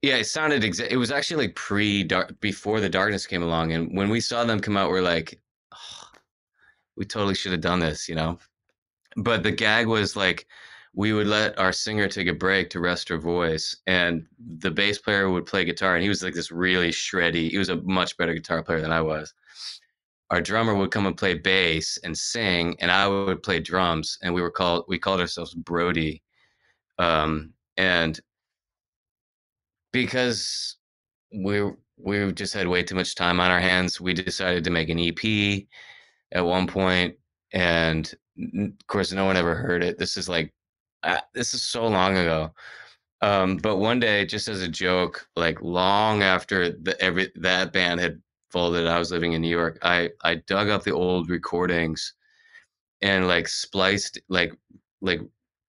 Yeah it sounded exa- it was actually like pre dark before the darkness came along and when we saw them come out we're like "Oh, we totally should have done this you know? But the gag was like we would let our singer take a break to rest her voice and the bass player would play guitar and he was like this really shreddy he was a much better guitar player than i was. Our drummer would come and play bass and sing and i would play drums and we were called we called ourselves brody um, and because we we just had way too much time on our hands we decided to make an ep at one point and of course no one ever heard it. This is like uh, this is so long ago. Um, but one day just as a joke like long after the every that band had folded i was living in new york i i dug up the old recordings and like spliced like like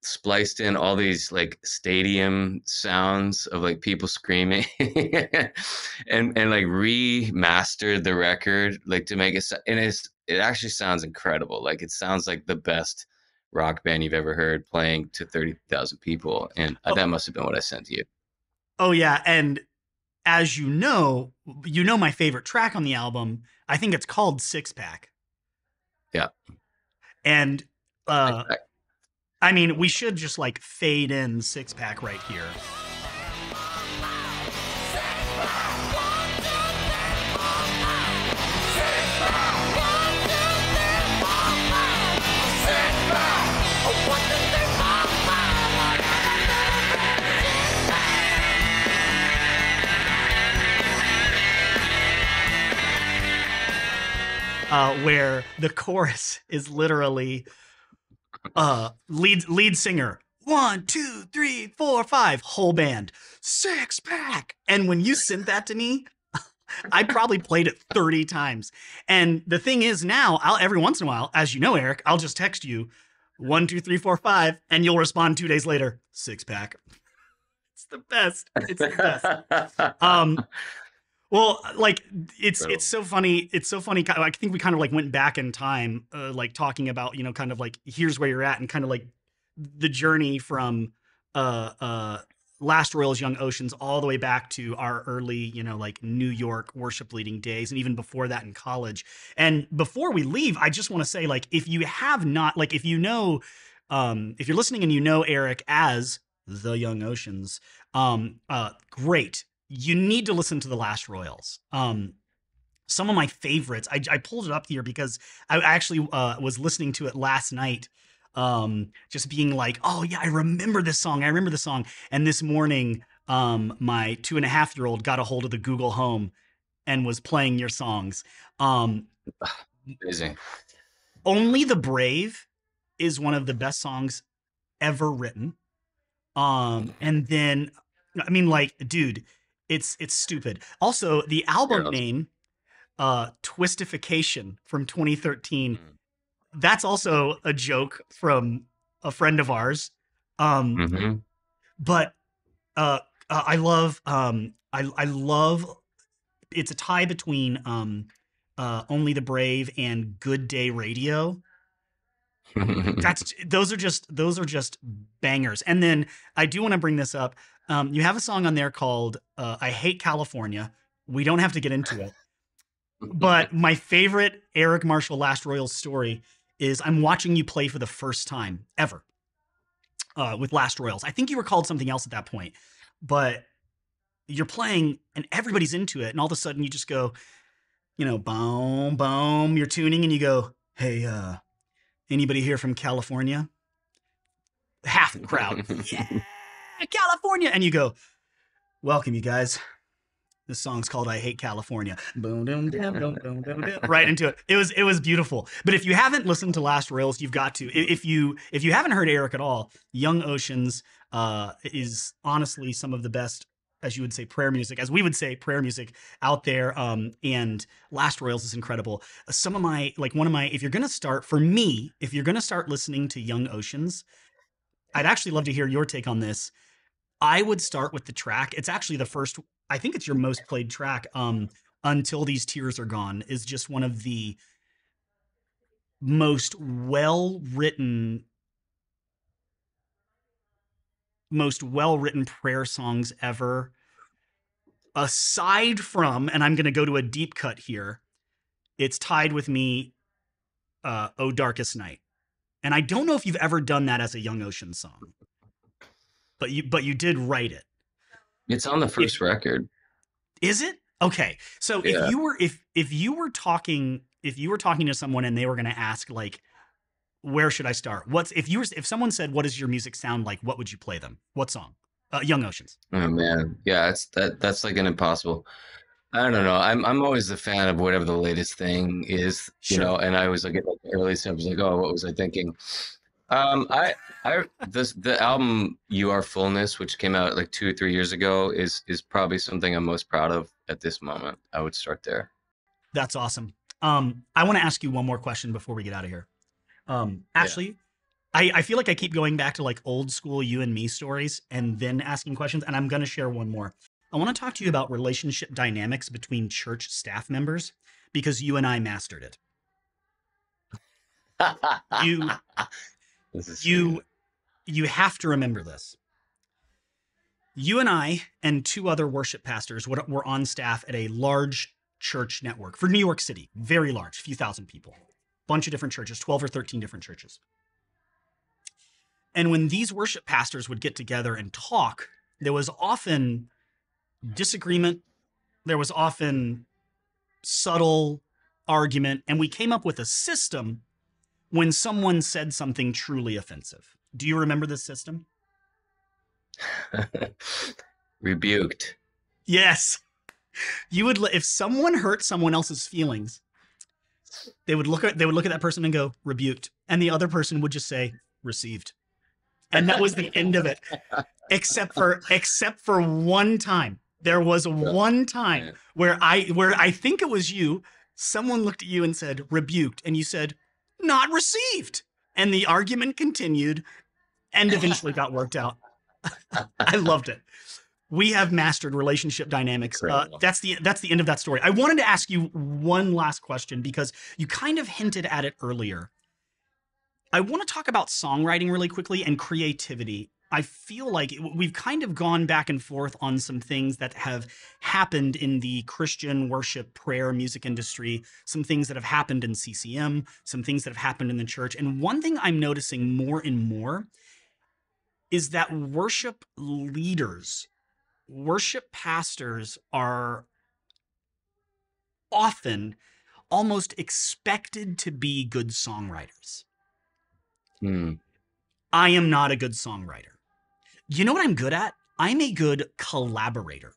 spliced in all these like stadium sounds of like people screaming and and like remastered the record like to make it and it's it actually sounds incredible like it sounds like the best rock band you've ever heard playing to 30,000 people and uh, Oh. that must have been what I sent to you Oh yeah, and as you know, you know my favorite track on the album. I think it's called Six Pack. Yeah. And uh I mean, we should just like fade in Six Pack right here. uh, where the chorus is literally uh, lead lead singer. One two three four five. Whole band. Six pack. And when you sent that to me i probably played it 30 times. And the thing is now i'll every once in a while as you know eric i'll just text you one two three four five and you'll respond two days later six pack. It's the best. It's the best. Um well like it's Incredible. it's so funny it's so funny i think we kind of like went back in time uh, like talking about you know kind of like here's where you're at and kind of like the journey from uh uh Last Royals, Young Oceans, all the way back to our early, you know, like New York worship leading days, and even before that in college. And before we leave, I just want to say, like, if you have not, like, if you know, um, if you're listening and you know Eric as the Young Oceans, um, uh, great. You need to listen to the Last Royals. Um, some of my favorites. I, I pulled it up here because I actually uh, was listening to it last night um, just being like, oh yeah, I remember this song. I remember the song. And this morning, um, my two and a half year old got a hold of the Google Home and was playing your songs. Um, Amazing. Only the Brave is one of the best songs ever written. Um, and then, I mean, like, dude, it's it's stupid. Also, the album Yeah. name, uh, Twistification from 2013 Mm. that's also a joke from a friend of ours. Um, hmm but uh, uh, I love um, I I love it's a tie between um, uh, Only the Brave and Good Day Radio. That's those are just those are just bangers. And then I do want to bring this up. Um, you have a song on there called uh, "I Hate California." We don't have to get into it, but my favorite Eric Marshall Last Royal story is I'm watching you play for the first time ever uh, with Last Royals. I think you were called something else at that point, but you're playing and everybody's into it, and all of a sudden you just go, you know, boom, boom. You're tuning and you go, hey, uh, anybody here from California? Half the crowd, yeah, California, and you go, welcome, you guys. This song's called "I Hate California." Boom. Right into it. It was it was beautiful. But if you haven't listened to Last Royals, you've got to. If you if you haven't heard Eric at all, Young Oceans uh, is honestly some of the best, as you would say, prayer music, as we would say, prayer music out there. Um, and Last Royals is incredible. Some of my like one of my if you're gonna start for me, if you're gonna start listening to Young Oceans, I'd actually love to hear your take on this. I would start with the track. It's actually the first. I think it's your most played track. Um, until these tears are gone is just one of the most well written, most well written prayer songs ever. Aside from, and I'm going to go to a deep cut here, it's tied with me, uh, "Oh Darkest Night," and I don't know if you've ever done that as a Young Ocean song, but you but you did write it. It's on the first record. Is it? Okay. So Yeah. if you were if if you were talking if you were talking to someone and they were going to ask like where should I start? What's if you were if someone said what does your music sound like? What would you play them? What song? Uh, Young Oceans. Oh man, yeah, it's that that's like an impossible. I don't know. I'm I'm always a fan of whatever the latest thing is, you Sure. know. And I was like at the early stuff, I was like, oh, what was I thinking? Um, I I this the album "You Are Fullness," which came out like two or three years ago, is is probably something I'm most proud of at this moment. I would start there. That's awesome. Um I want to ask you one more question before we get out of here. Um Yeah. Ashley, I I feel like I keep going back to like old school you and me stories and then asking questions and I'm going to share one more. I want to talk to you about relationship dynamics between church staff members because you and I mastered it. You you you have to remember this. You and I and two other worship pastors were were on staff at a large church network for New York City, very large, few thousand people, bunch of different churches, 12 or 13 different churches. And when these worship pastors would get together and talk, there was often disagreement, there was often subtle argument, and we came up with a system when someone said something truly offensive. Do you remember this system? rebuked. Yes. You would if someone hurt someone else's feelings, they would look at they would look at that person and go rebuked, and the other person would just say received. And that was the end of it. Except for except for one time. There was one time where I where I think it was you, someone looked at you and said rebuked and you said not received. And the argument continued and eventually got worked out. I loved it. We have mastered relationship dynamics. Uh, that's the that's the end of that story. I wanted to ask you one last question because you kind of hinted at it earlier. I want to talk about songwriting really quickly and creativity. I feel like we've kind of gone back and forth on some things that have happened in the Christian worship, prayer, music industry, some things that have happened in CCM, some things that have happened in the church. And one thing I'm noticing more and more is that worship leaders, worship pastors are often almost expected to be good songwriters. Hmm. I am not a good songwriter. You know what I'm good at? I'm a good collaborator.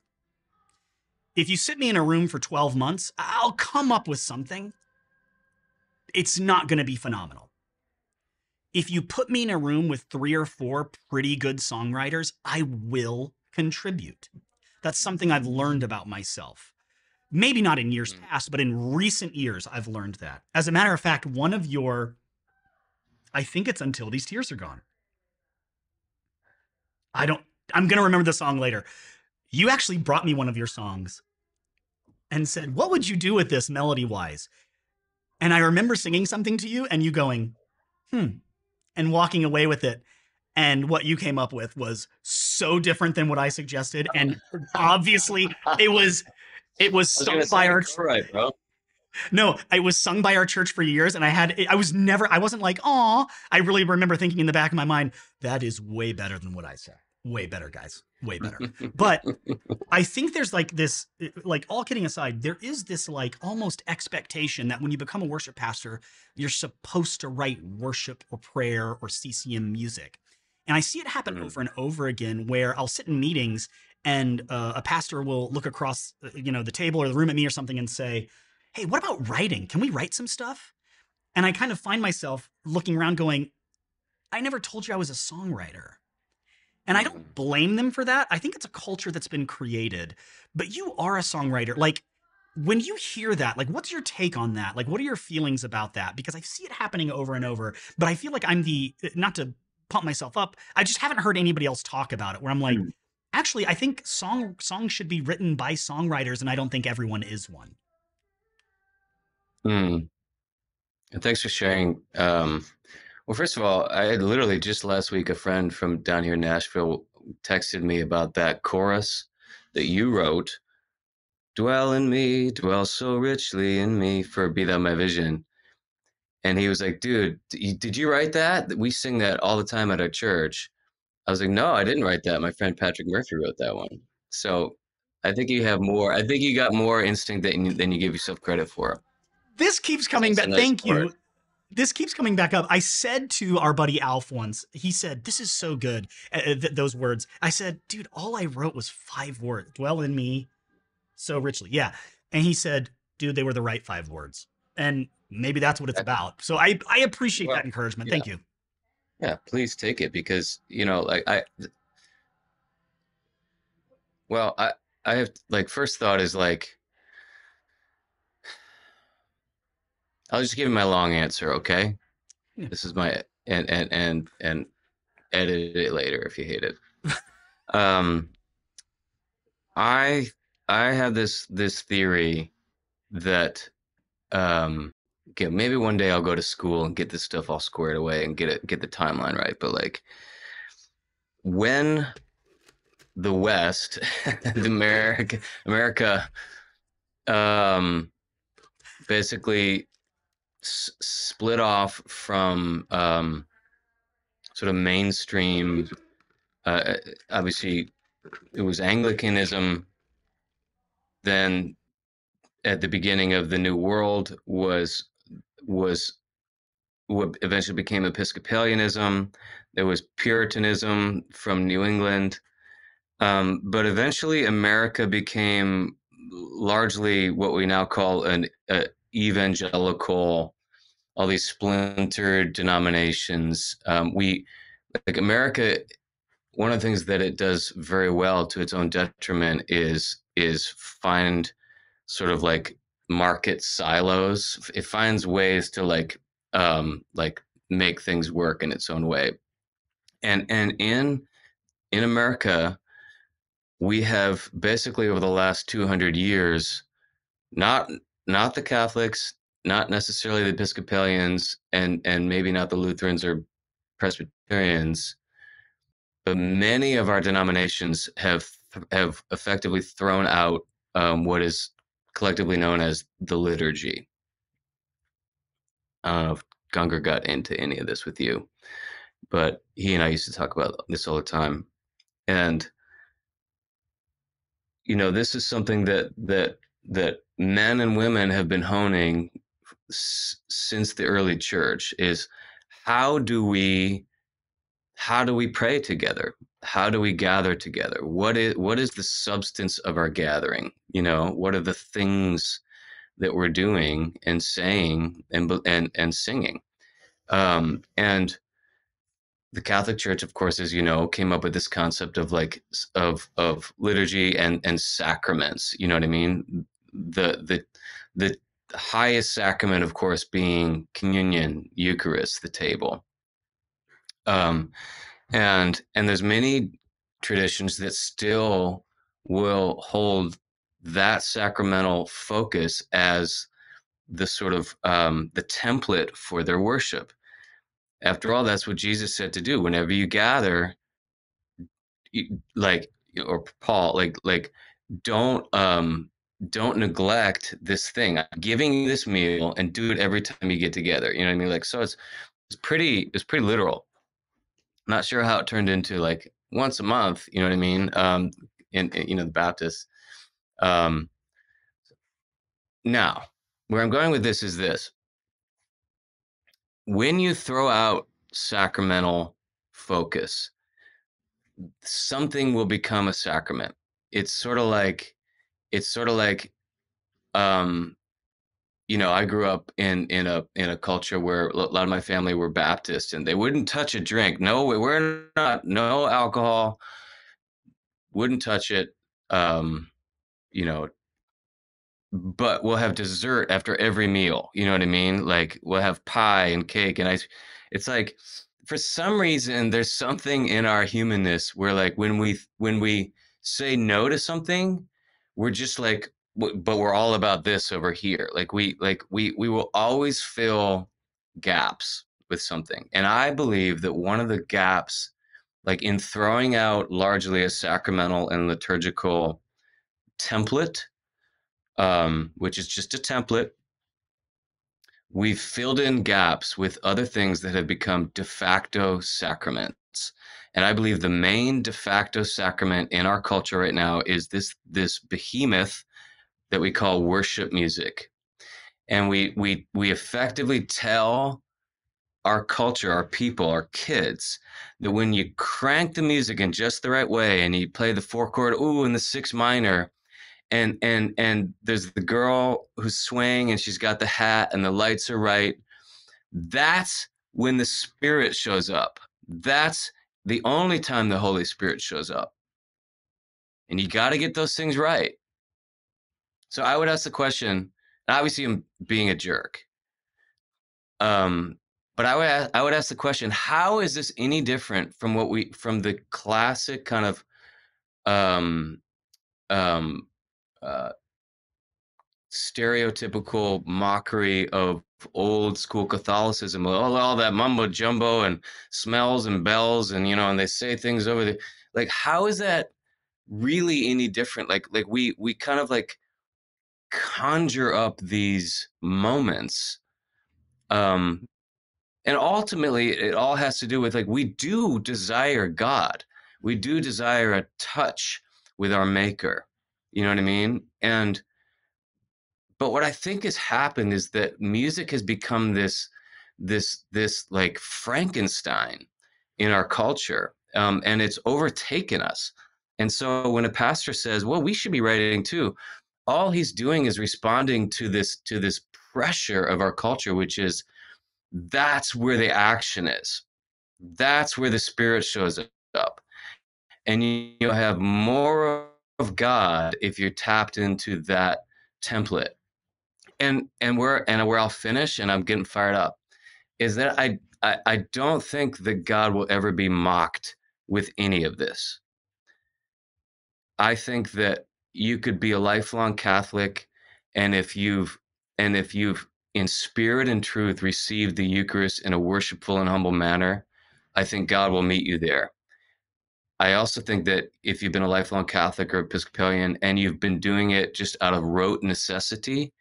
If you sit me in a room for 12 months, I'll come up with something. It's not going to be phenomenal. If you put me in a room with three or four pretty good songwriters, I will contribute. That's something I've learned about myself. Maybe not in years Mm. past, but in recent years, I've learned that. As a matter of fact, one of your, I think it's Until These Tears Are Gone. I don't, I'm going to remember the song later. You actually brought me one of your songs and said, What would you do with this melody wise? And I remember singing something to you and you going, Hmm, and walking away with it. And what you came up with was so different than what I suggested. And obviously, it was. It was sung by say, our right, bro. no, it was sung by our church for years, and I had I was never I wasn't like, "Aw." I really remember thinking in the back of my mind, that is way better than what I said. Way better, guys. Way better. But I think there's like this, like all kidding aside, there is this like almost expectation that when you become a worship pastor, you're supposed to write worship or prayer or CCM music. And I see it happen Mhm. over and over again where I'll sit in meetings and uh, a pastor will look across, uh, you know, the table or the room at me or something and say, "Hey, what about writing? Can we write some stuff?" And I kind of find myself looking around going, "I never told you I was a songwriter." And I don't Mhm. blame them for that. I think it's a culture that's been created. But you are a songwriter. Like when you hear that, like what's your take on that? Like what are your feelings about that? Because I see it happening over and over, but I feel like I'm the not to pump myself up. I just haven't heard anybody else talk about it where I'm like, Hmm. actually, I think song songs should be written by songwriters and I don't think everyone is one. Hmm. And thanks for sharing. Um, well, first of all, I had literally just last week a friend from down here in Nashville texted me about that chorus that you wrote. Dwell in me, dwell so richly in me for Be Thou My Vision. And he was like, dude, did you write that? We sing that all the time at our church. I was like, no, I didn't write that. My friend Patrick Murphy wrote that one. So I think you have more, I think you got more instinct than you, than you give yourself credit for. This keeps coming That's back. nice Thank you. This keeps coming back up. I said to our buddy Alf once, he said, This is so good. Uh, uh, th- those words. I said, Dude, all I wrote was five words. Dwell in me so richly. Yeah. And he said, Dude, they were the right five words. And maybe that's what it's about. So I, I appreciate Well, that encouragement. yeah. Thank you. Yeah, please take it because you know, like I, well, I, I have like first thought is like, I'll just give you my long answer, okay? Yeah. This is my and and and and edit it later if you hate it. um, I I have this this theory that um, okay, maybe one day I'll go to school and get this stuff all squared away and get it get the timeline right, but like when the West, the America, America, um, basically s- split off from um, sort of mainstream. Uh, obviously, it was Anglicanism. Then, at the beginning of the New World, was was what eventually became Episcopalianism. There was Puritanism from New England. Um, but eventually, America became largely what we now call an uh, evangelical, all these splintered denominations. Um, we, like America, one of the things that it does very well to its own detriment is is find sort of like market silos. It finds ways to like um, like make things work in its own way, and and in in America we have basically over the last 200 years not not the catholics not necessarily the episcopalians and and maybe not the lutherans or presbyterians but many of our denominations have have effectively thrown out um, what is collectively known as the liturgy. I don't know if Gungor got into any of this with you, but he and I used to talk about this all the time. And you know, this is something that that that men and women have been honing s- since the early church is how do we how do we pray together? How do we gather together? What is what is the substance of our gathering? You know what are the things that we're doing and saying and and and singing? Um, and the catholic church of course as you know came up with this concept of like of of liturgy and and sacraments. You know what i mean the the the highest sacrament of course being communion eucharist the table. Um and and there's many traditions that still will hold that sacramental focus as the sort of um, the template for their worship. After all that's what jesus said to do. Whenever you gather like or paul like like don't um don't neglect this thing I'm giving you this meal and do it every time you get together you know what i mean like so it's it's pretty it's pretty literal not sure how it turned into like once a month. You know what I mean? Um, in, in you know the Baptists. Um, now, where I'm going with this is this: when you throw out sacramental focus, something will become a sacrament. It's sort of like it's sort of like um you know, I grew up in in a in a culture where a lot of my family were Baptist, and they wouldn't touch a drink. No, we're not. No alcohol. Wouldn't touch it. Um, you know, but we'll have dessert after every meal. You know what I mean? Like we'll have pie and cake and ice. It's like for some reason there's something in our humanness where like when we when we say no to something, we're just like but we're all about this over here like we like we we will always fill gaps with something and i believe that one of the gaps like in throwing out largely a sacramental and liturgical template um, which is just a template we've filled in gaps with other things that have become de facto sacraments and i believe the main de facto sacrament in our culture right now is this this behemoth that we call worship music. And we we we effectively tell our culture, our people, our kids that when you crank the music in just the right way and you play the four chord ooh and the six minor and and and there's the girl who's swaying and she's got the hat and the lights are right that's when the spirit shows up that's the only time the holy spirit shows up and you got to get those things right so I would ask the question. Obviously, I'm being a jerk. Um, but I would ask, I would ask the question: How is this any different from what we from the classic kind of um, um, uh, stereotypical mockery of old school Catholicism, all, all that mumbo jumbo and smells and bells, and you know, and they say things over the like. How is that really any different? Like, like we we kind of like conjure up these moments um and ultimately it all has to do with like we do desire god we do desire a touch with our maker you know what i mean and but what i think has happened is that music has become this this this like frankenstein in our culture um, and it's overtaken us. And so when a pastor says well we should be writing too all he's doing is responding to this to this pressure of our culture which is that's where the action is. That's where the spirit shows up. And you'll have more of god if you're tapped into that template and and where and where i'll finish and i'm getting fired up is that i i, I don't think that god will ever be mocked with any of this i think that you could be a lifelong Catholic, and if you've and if you've in spirit and truth received the Eucharist in a worshipful and humble manner, I think God will meet you there. I also think that if you've been a lifelong Catholic or Episcopalian and you've been doing it just out of rote necessity,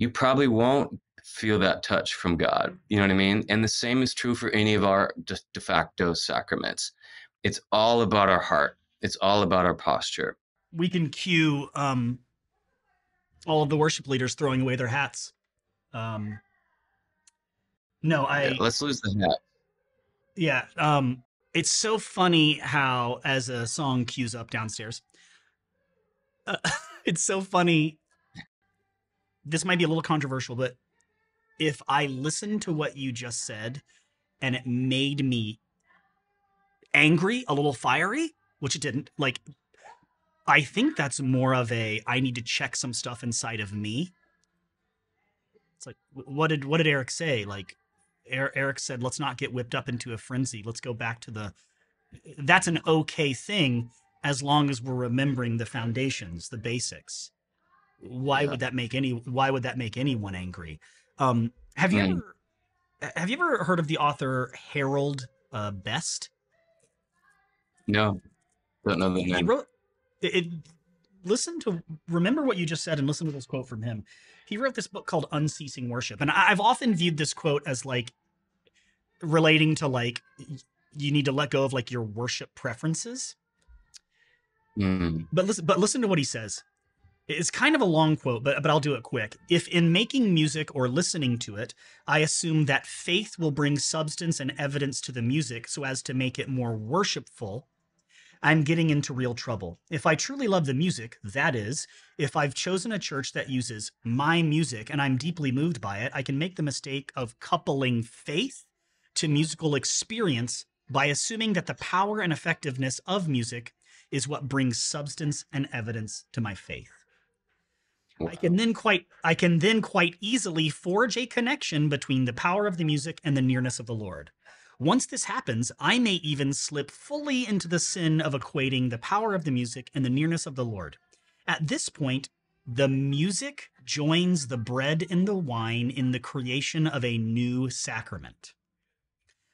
you probably won't feel that touch from God. You know what I mean? And the same is true for any of our de, de facto sacraments. It's all about our heart. It's all about our posture. We can cue um, all of the worship leaders throwing away their hats. Um, no, I. Yeah, let's lose the hat. Yeah. Um, it's so funny how, as a song cues up downstairs, uh, it's so funny. This might be a little controversial, but if I listened to what you just said and it made me angry, a little fiery, which it didn't, like, I think that's more of a I need to check some stuff inside of me. It's like, what did what did Eric say? Like, er-, Eric said, let's not get whipped up into a frenzy. Let's go back to the. That's an okay thing as long as we're remembering the foundations, the basics. Why yeah. would that make any? Why would that make anyone angry? Um, have you mm. ever have you ever heard of the author Harold uh, Best? No, don't know the name. He wrote it, it. Listen to remember what you just said and listen to this quote from him. He wrote this book called Unceasing Worship, and I've often viewed this quote as like relating to like you need to let go of like your worship preferences. Mm. But listen, but listen to what he says. It's kind of a long quote, but but I'll do it quick. If in making music or listening to it, I assume that faith will bring substance and evidence to the music so as to make it more worshipful, I'm getting into real trouble. If I truly love the music, that is, if I've chosen a church that uses my music and I'm deeply moved by it, I can make the mistake of coupling faith to musical experience by assuming that the power and effectiveness of music is what brings substance and evidence to my faith. Wow. I can then quite I can then quite easily forge a connection between the power of the music and the nearness of the Lord. Once this happens, I may even slip fully into the sin of equating the power of the music and the nearness of the Lord. At this point, the music joins the bread and the wine in the creation of a new sacrament.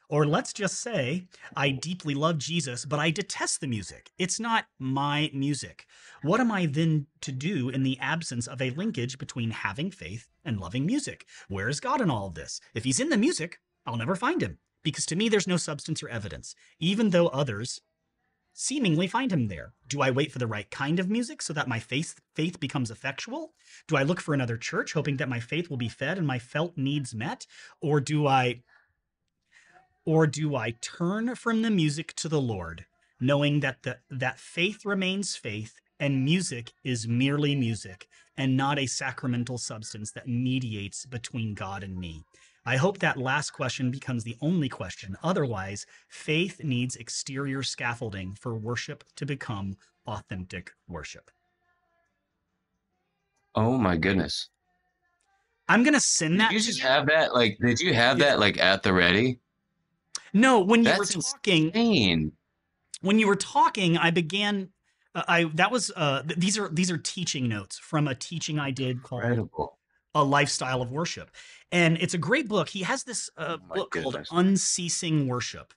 Or let's just say, I deeply love Jesus, but I detest the music. It's not my music. What am I then to do in the absence of a linkage between having faith and loving music? Where is God in all of this? If he's in the music, I'll never find him because to me there's no substance or evidence, even though others seemingly find him there. Do I wait for the right kind of music so that my faith faith becomes effectual? Do I look for another church hoping that my faith will be fed and my felt needs met? Or do I or do I turn from the music to the Lord, knowing that the that faith remains faith and music is merely music and not a sacramental substance that mediates between God and me? I hope that last question becomes the only question. Otherwise, faith needs exterior scaffolding for worship to become authentic worship. Oh my goodness. I'm gonna send that. Did you just you. have that? Like, did you have yeah. that like at the ready? No, when you That's were talking. Insane. When you were talking, I began. Uh, I that was uh, th- these are these are teaching notes from a teaching I did called Incredible. a lifestyle of worship, and it's a great book. He has this uh, oh book goodness. called Unceasing Worship.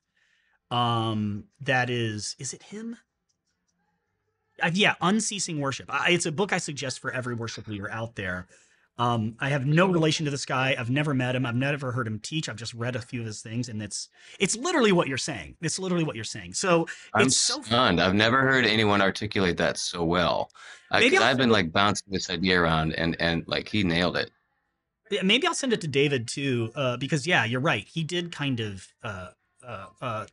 Um, that is, is it him? Uh, yeah, Unceasing Worship. I, it's a book I suggest for every worship leader out there. Um, I have no relation to this guy. I've never met him. I've never heard him teach. I've just read a few of his things, and it's it's literally what you're saying. It's literally what you're saying. So I'm it's so stunned. I've never heard anyone articulate that so well. I, I've been like bouncing this idea around, and and like he nailed it. Maybe I'll send it to David too, uh, because yeah, you're right. He did kind of uh, uh, uh,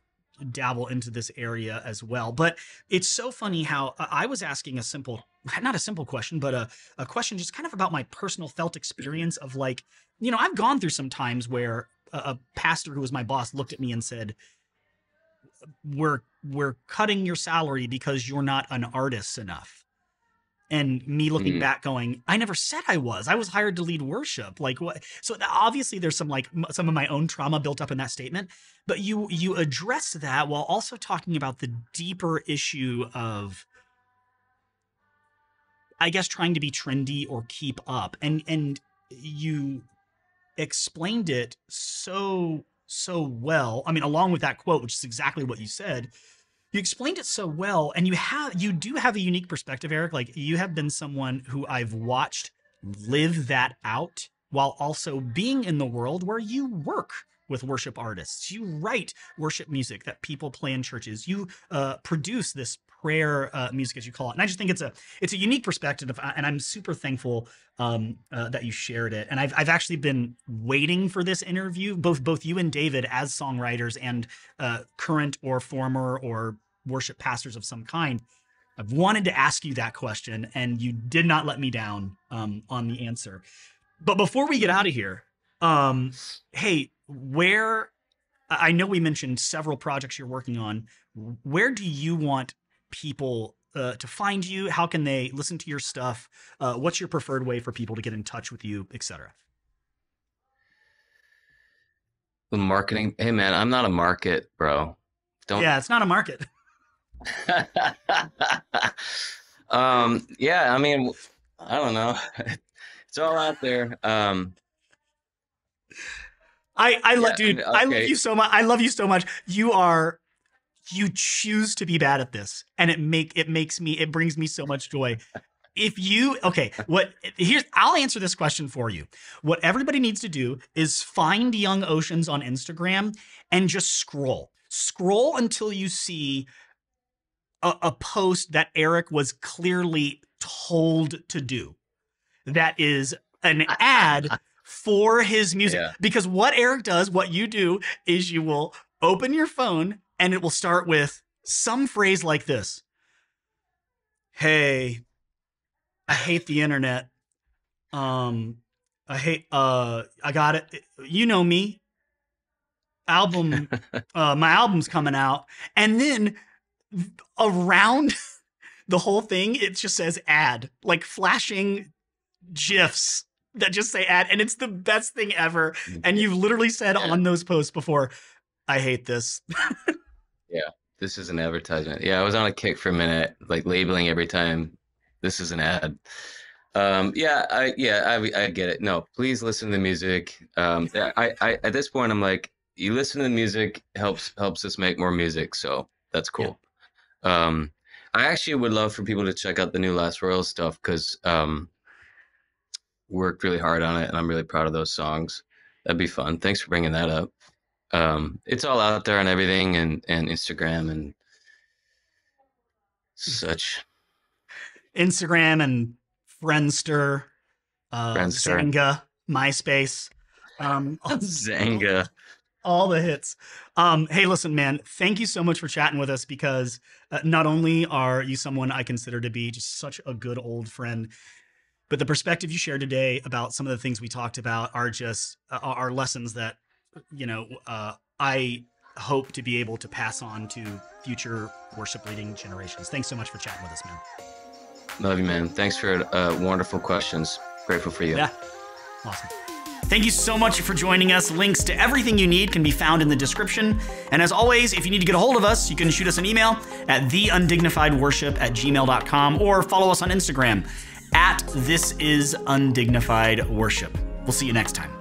dabble into this area as well. But it's so funny how uh, I was asking a simple, not a simple question, but a, a question just kind of about my personal felt experience of like, you know, I've gone through some times where a, a pastor who was my boss looked at me and said, "We're we're cutting your salary because you're not an artist enough." And me looking mm-hmm. back going i never said i was i was hired to lead worship like what so obviously there's some like some of my own trauma built up in that statement but you you address that while also talking about the deeper issue of i guess trying to be trendy or keep up and and you explained it so so well i mean along with that quote which is exactly what you said you explained it so well and you have you do have a unique perspective eric. Like you have been someone who i've watched live that out while also being in the world where you work with worship artists. You write worship music that people play in churches. You uh, produce this prayer uh, music as you call it. And i just think it's a it's a unique perspective and i'm super thankful um, uh, that you shared it. And I've, I've actually been waiting for this interview. Both both you and david as songwriters and uh, current or former or worship pastors of some kind i've wanted to ask you that question and you did not let me down um, on the answer. But before we get out of here um, hey where i know we mentioned several projects you're working on where do you want people uh, to find you? How can they listen to your stuff? Uh, what's your preferred way for people to get in touch with you, etc.? The marketing. Hey man, I'm not a market, bro. Don't. Yeah, it's not a market. um. Yeah. I mean, I don't know. it's all out there. Um. I I love, dude. Okay. I love you so much. I love you so much. You are you choose to be bad at this and it make it makes me it brings me so much joy if you okay what here's i'll answer this question for you what everybody needs to do is find young oceans on instagram and just scroll scroll until you see a, a post that eric was clearly told to do that is an ad for his music yeah. because what eric does what you do is you will open your phone and it will start with some phrase like this Hey, I hate the internet. Um, I hate, uh, I got it. You know me. Album, uh, my album's coming out. And then around the whole thing, it just says ad, like flashing GIFs that just say ad. And it's the best thing ever. And you've literally said yeah. on those posts before, I hate this. Yeah, this is an advertisement. Yeah, I was on a kick for a minute, like labeling every time this is an ad. Um, yeah, I yeah, I I get it. No, please listen to the music. Um, I, I at this point I'm like, you listen to the music helps helps us make more music, so that's cool. Yeah. Um, I actually would love for people to check out the new Last Royal stuff because um, worked really hard on it, and I'm really proud of those songs. That'd be fun. Thanks for bringing that up um, it's all out there on everything and and Instagram and such. Instagram and Friendster, uh, Friendster. Xanga, MySpace, um, Xanga, all the hits. Um, hey, listen, man, thank you so much for chatting with us because uh, not only are you someone I consider to be just such a good old friend, but the perspective you shared today about some of the things we talked about are just uh, are lessons that you know, uh, I hope to be able to pass on to future worship leading generations. Thanks so much for chatting with us, man. Love you, man. Thanks for uh, wonderful questions. Grateful for you. Yeah. Awesome. Thank you so much for joining us. Links to everything you need can be found in the description. And as always, if you need to get a hold of us, you can shoot us an email at theundignifiedworship at gmail.com or follow us on Instagram at this is undignified worship. We'll see you next time.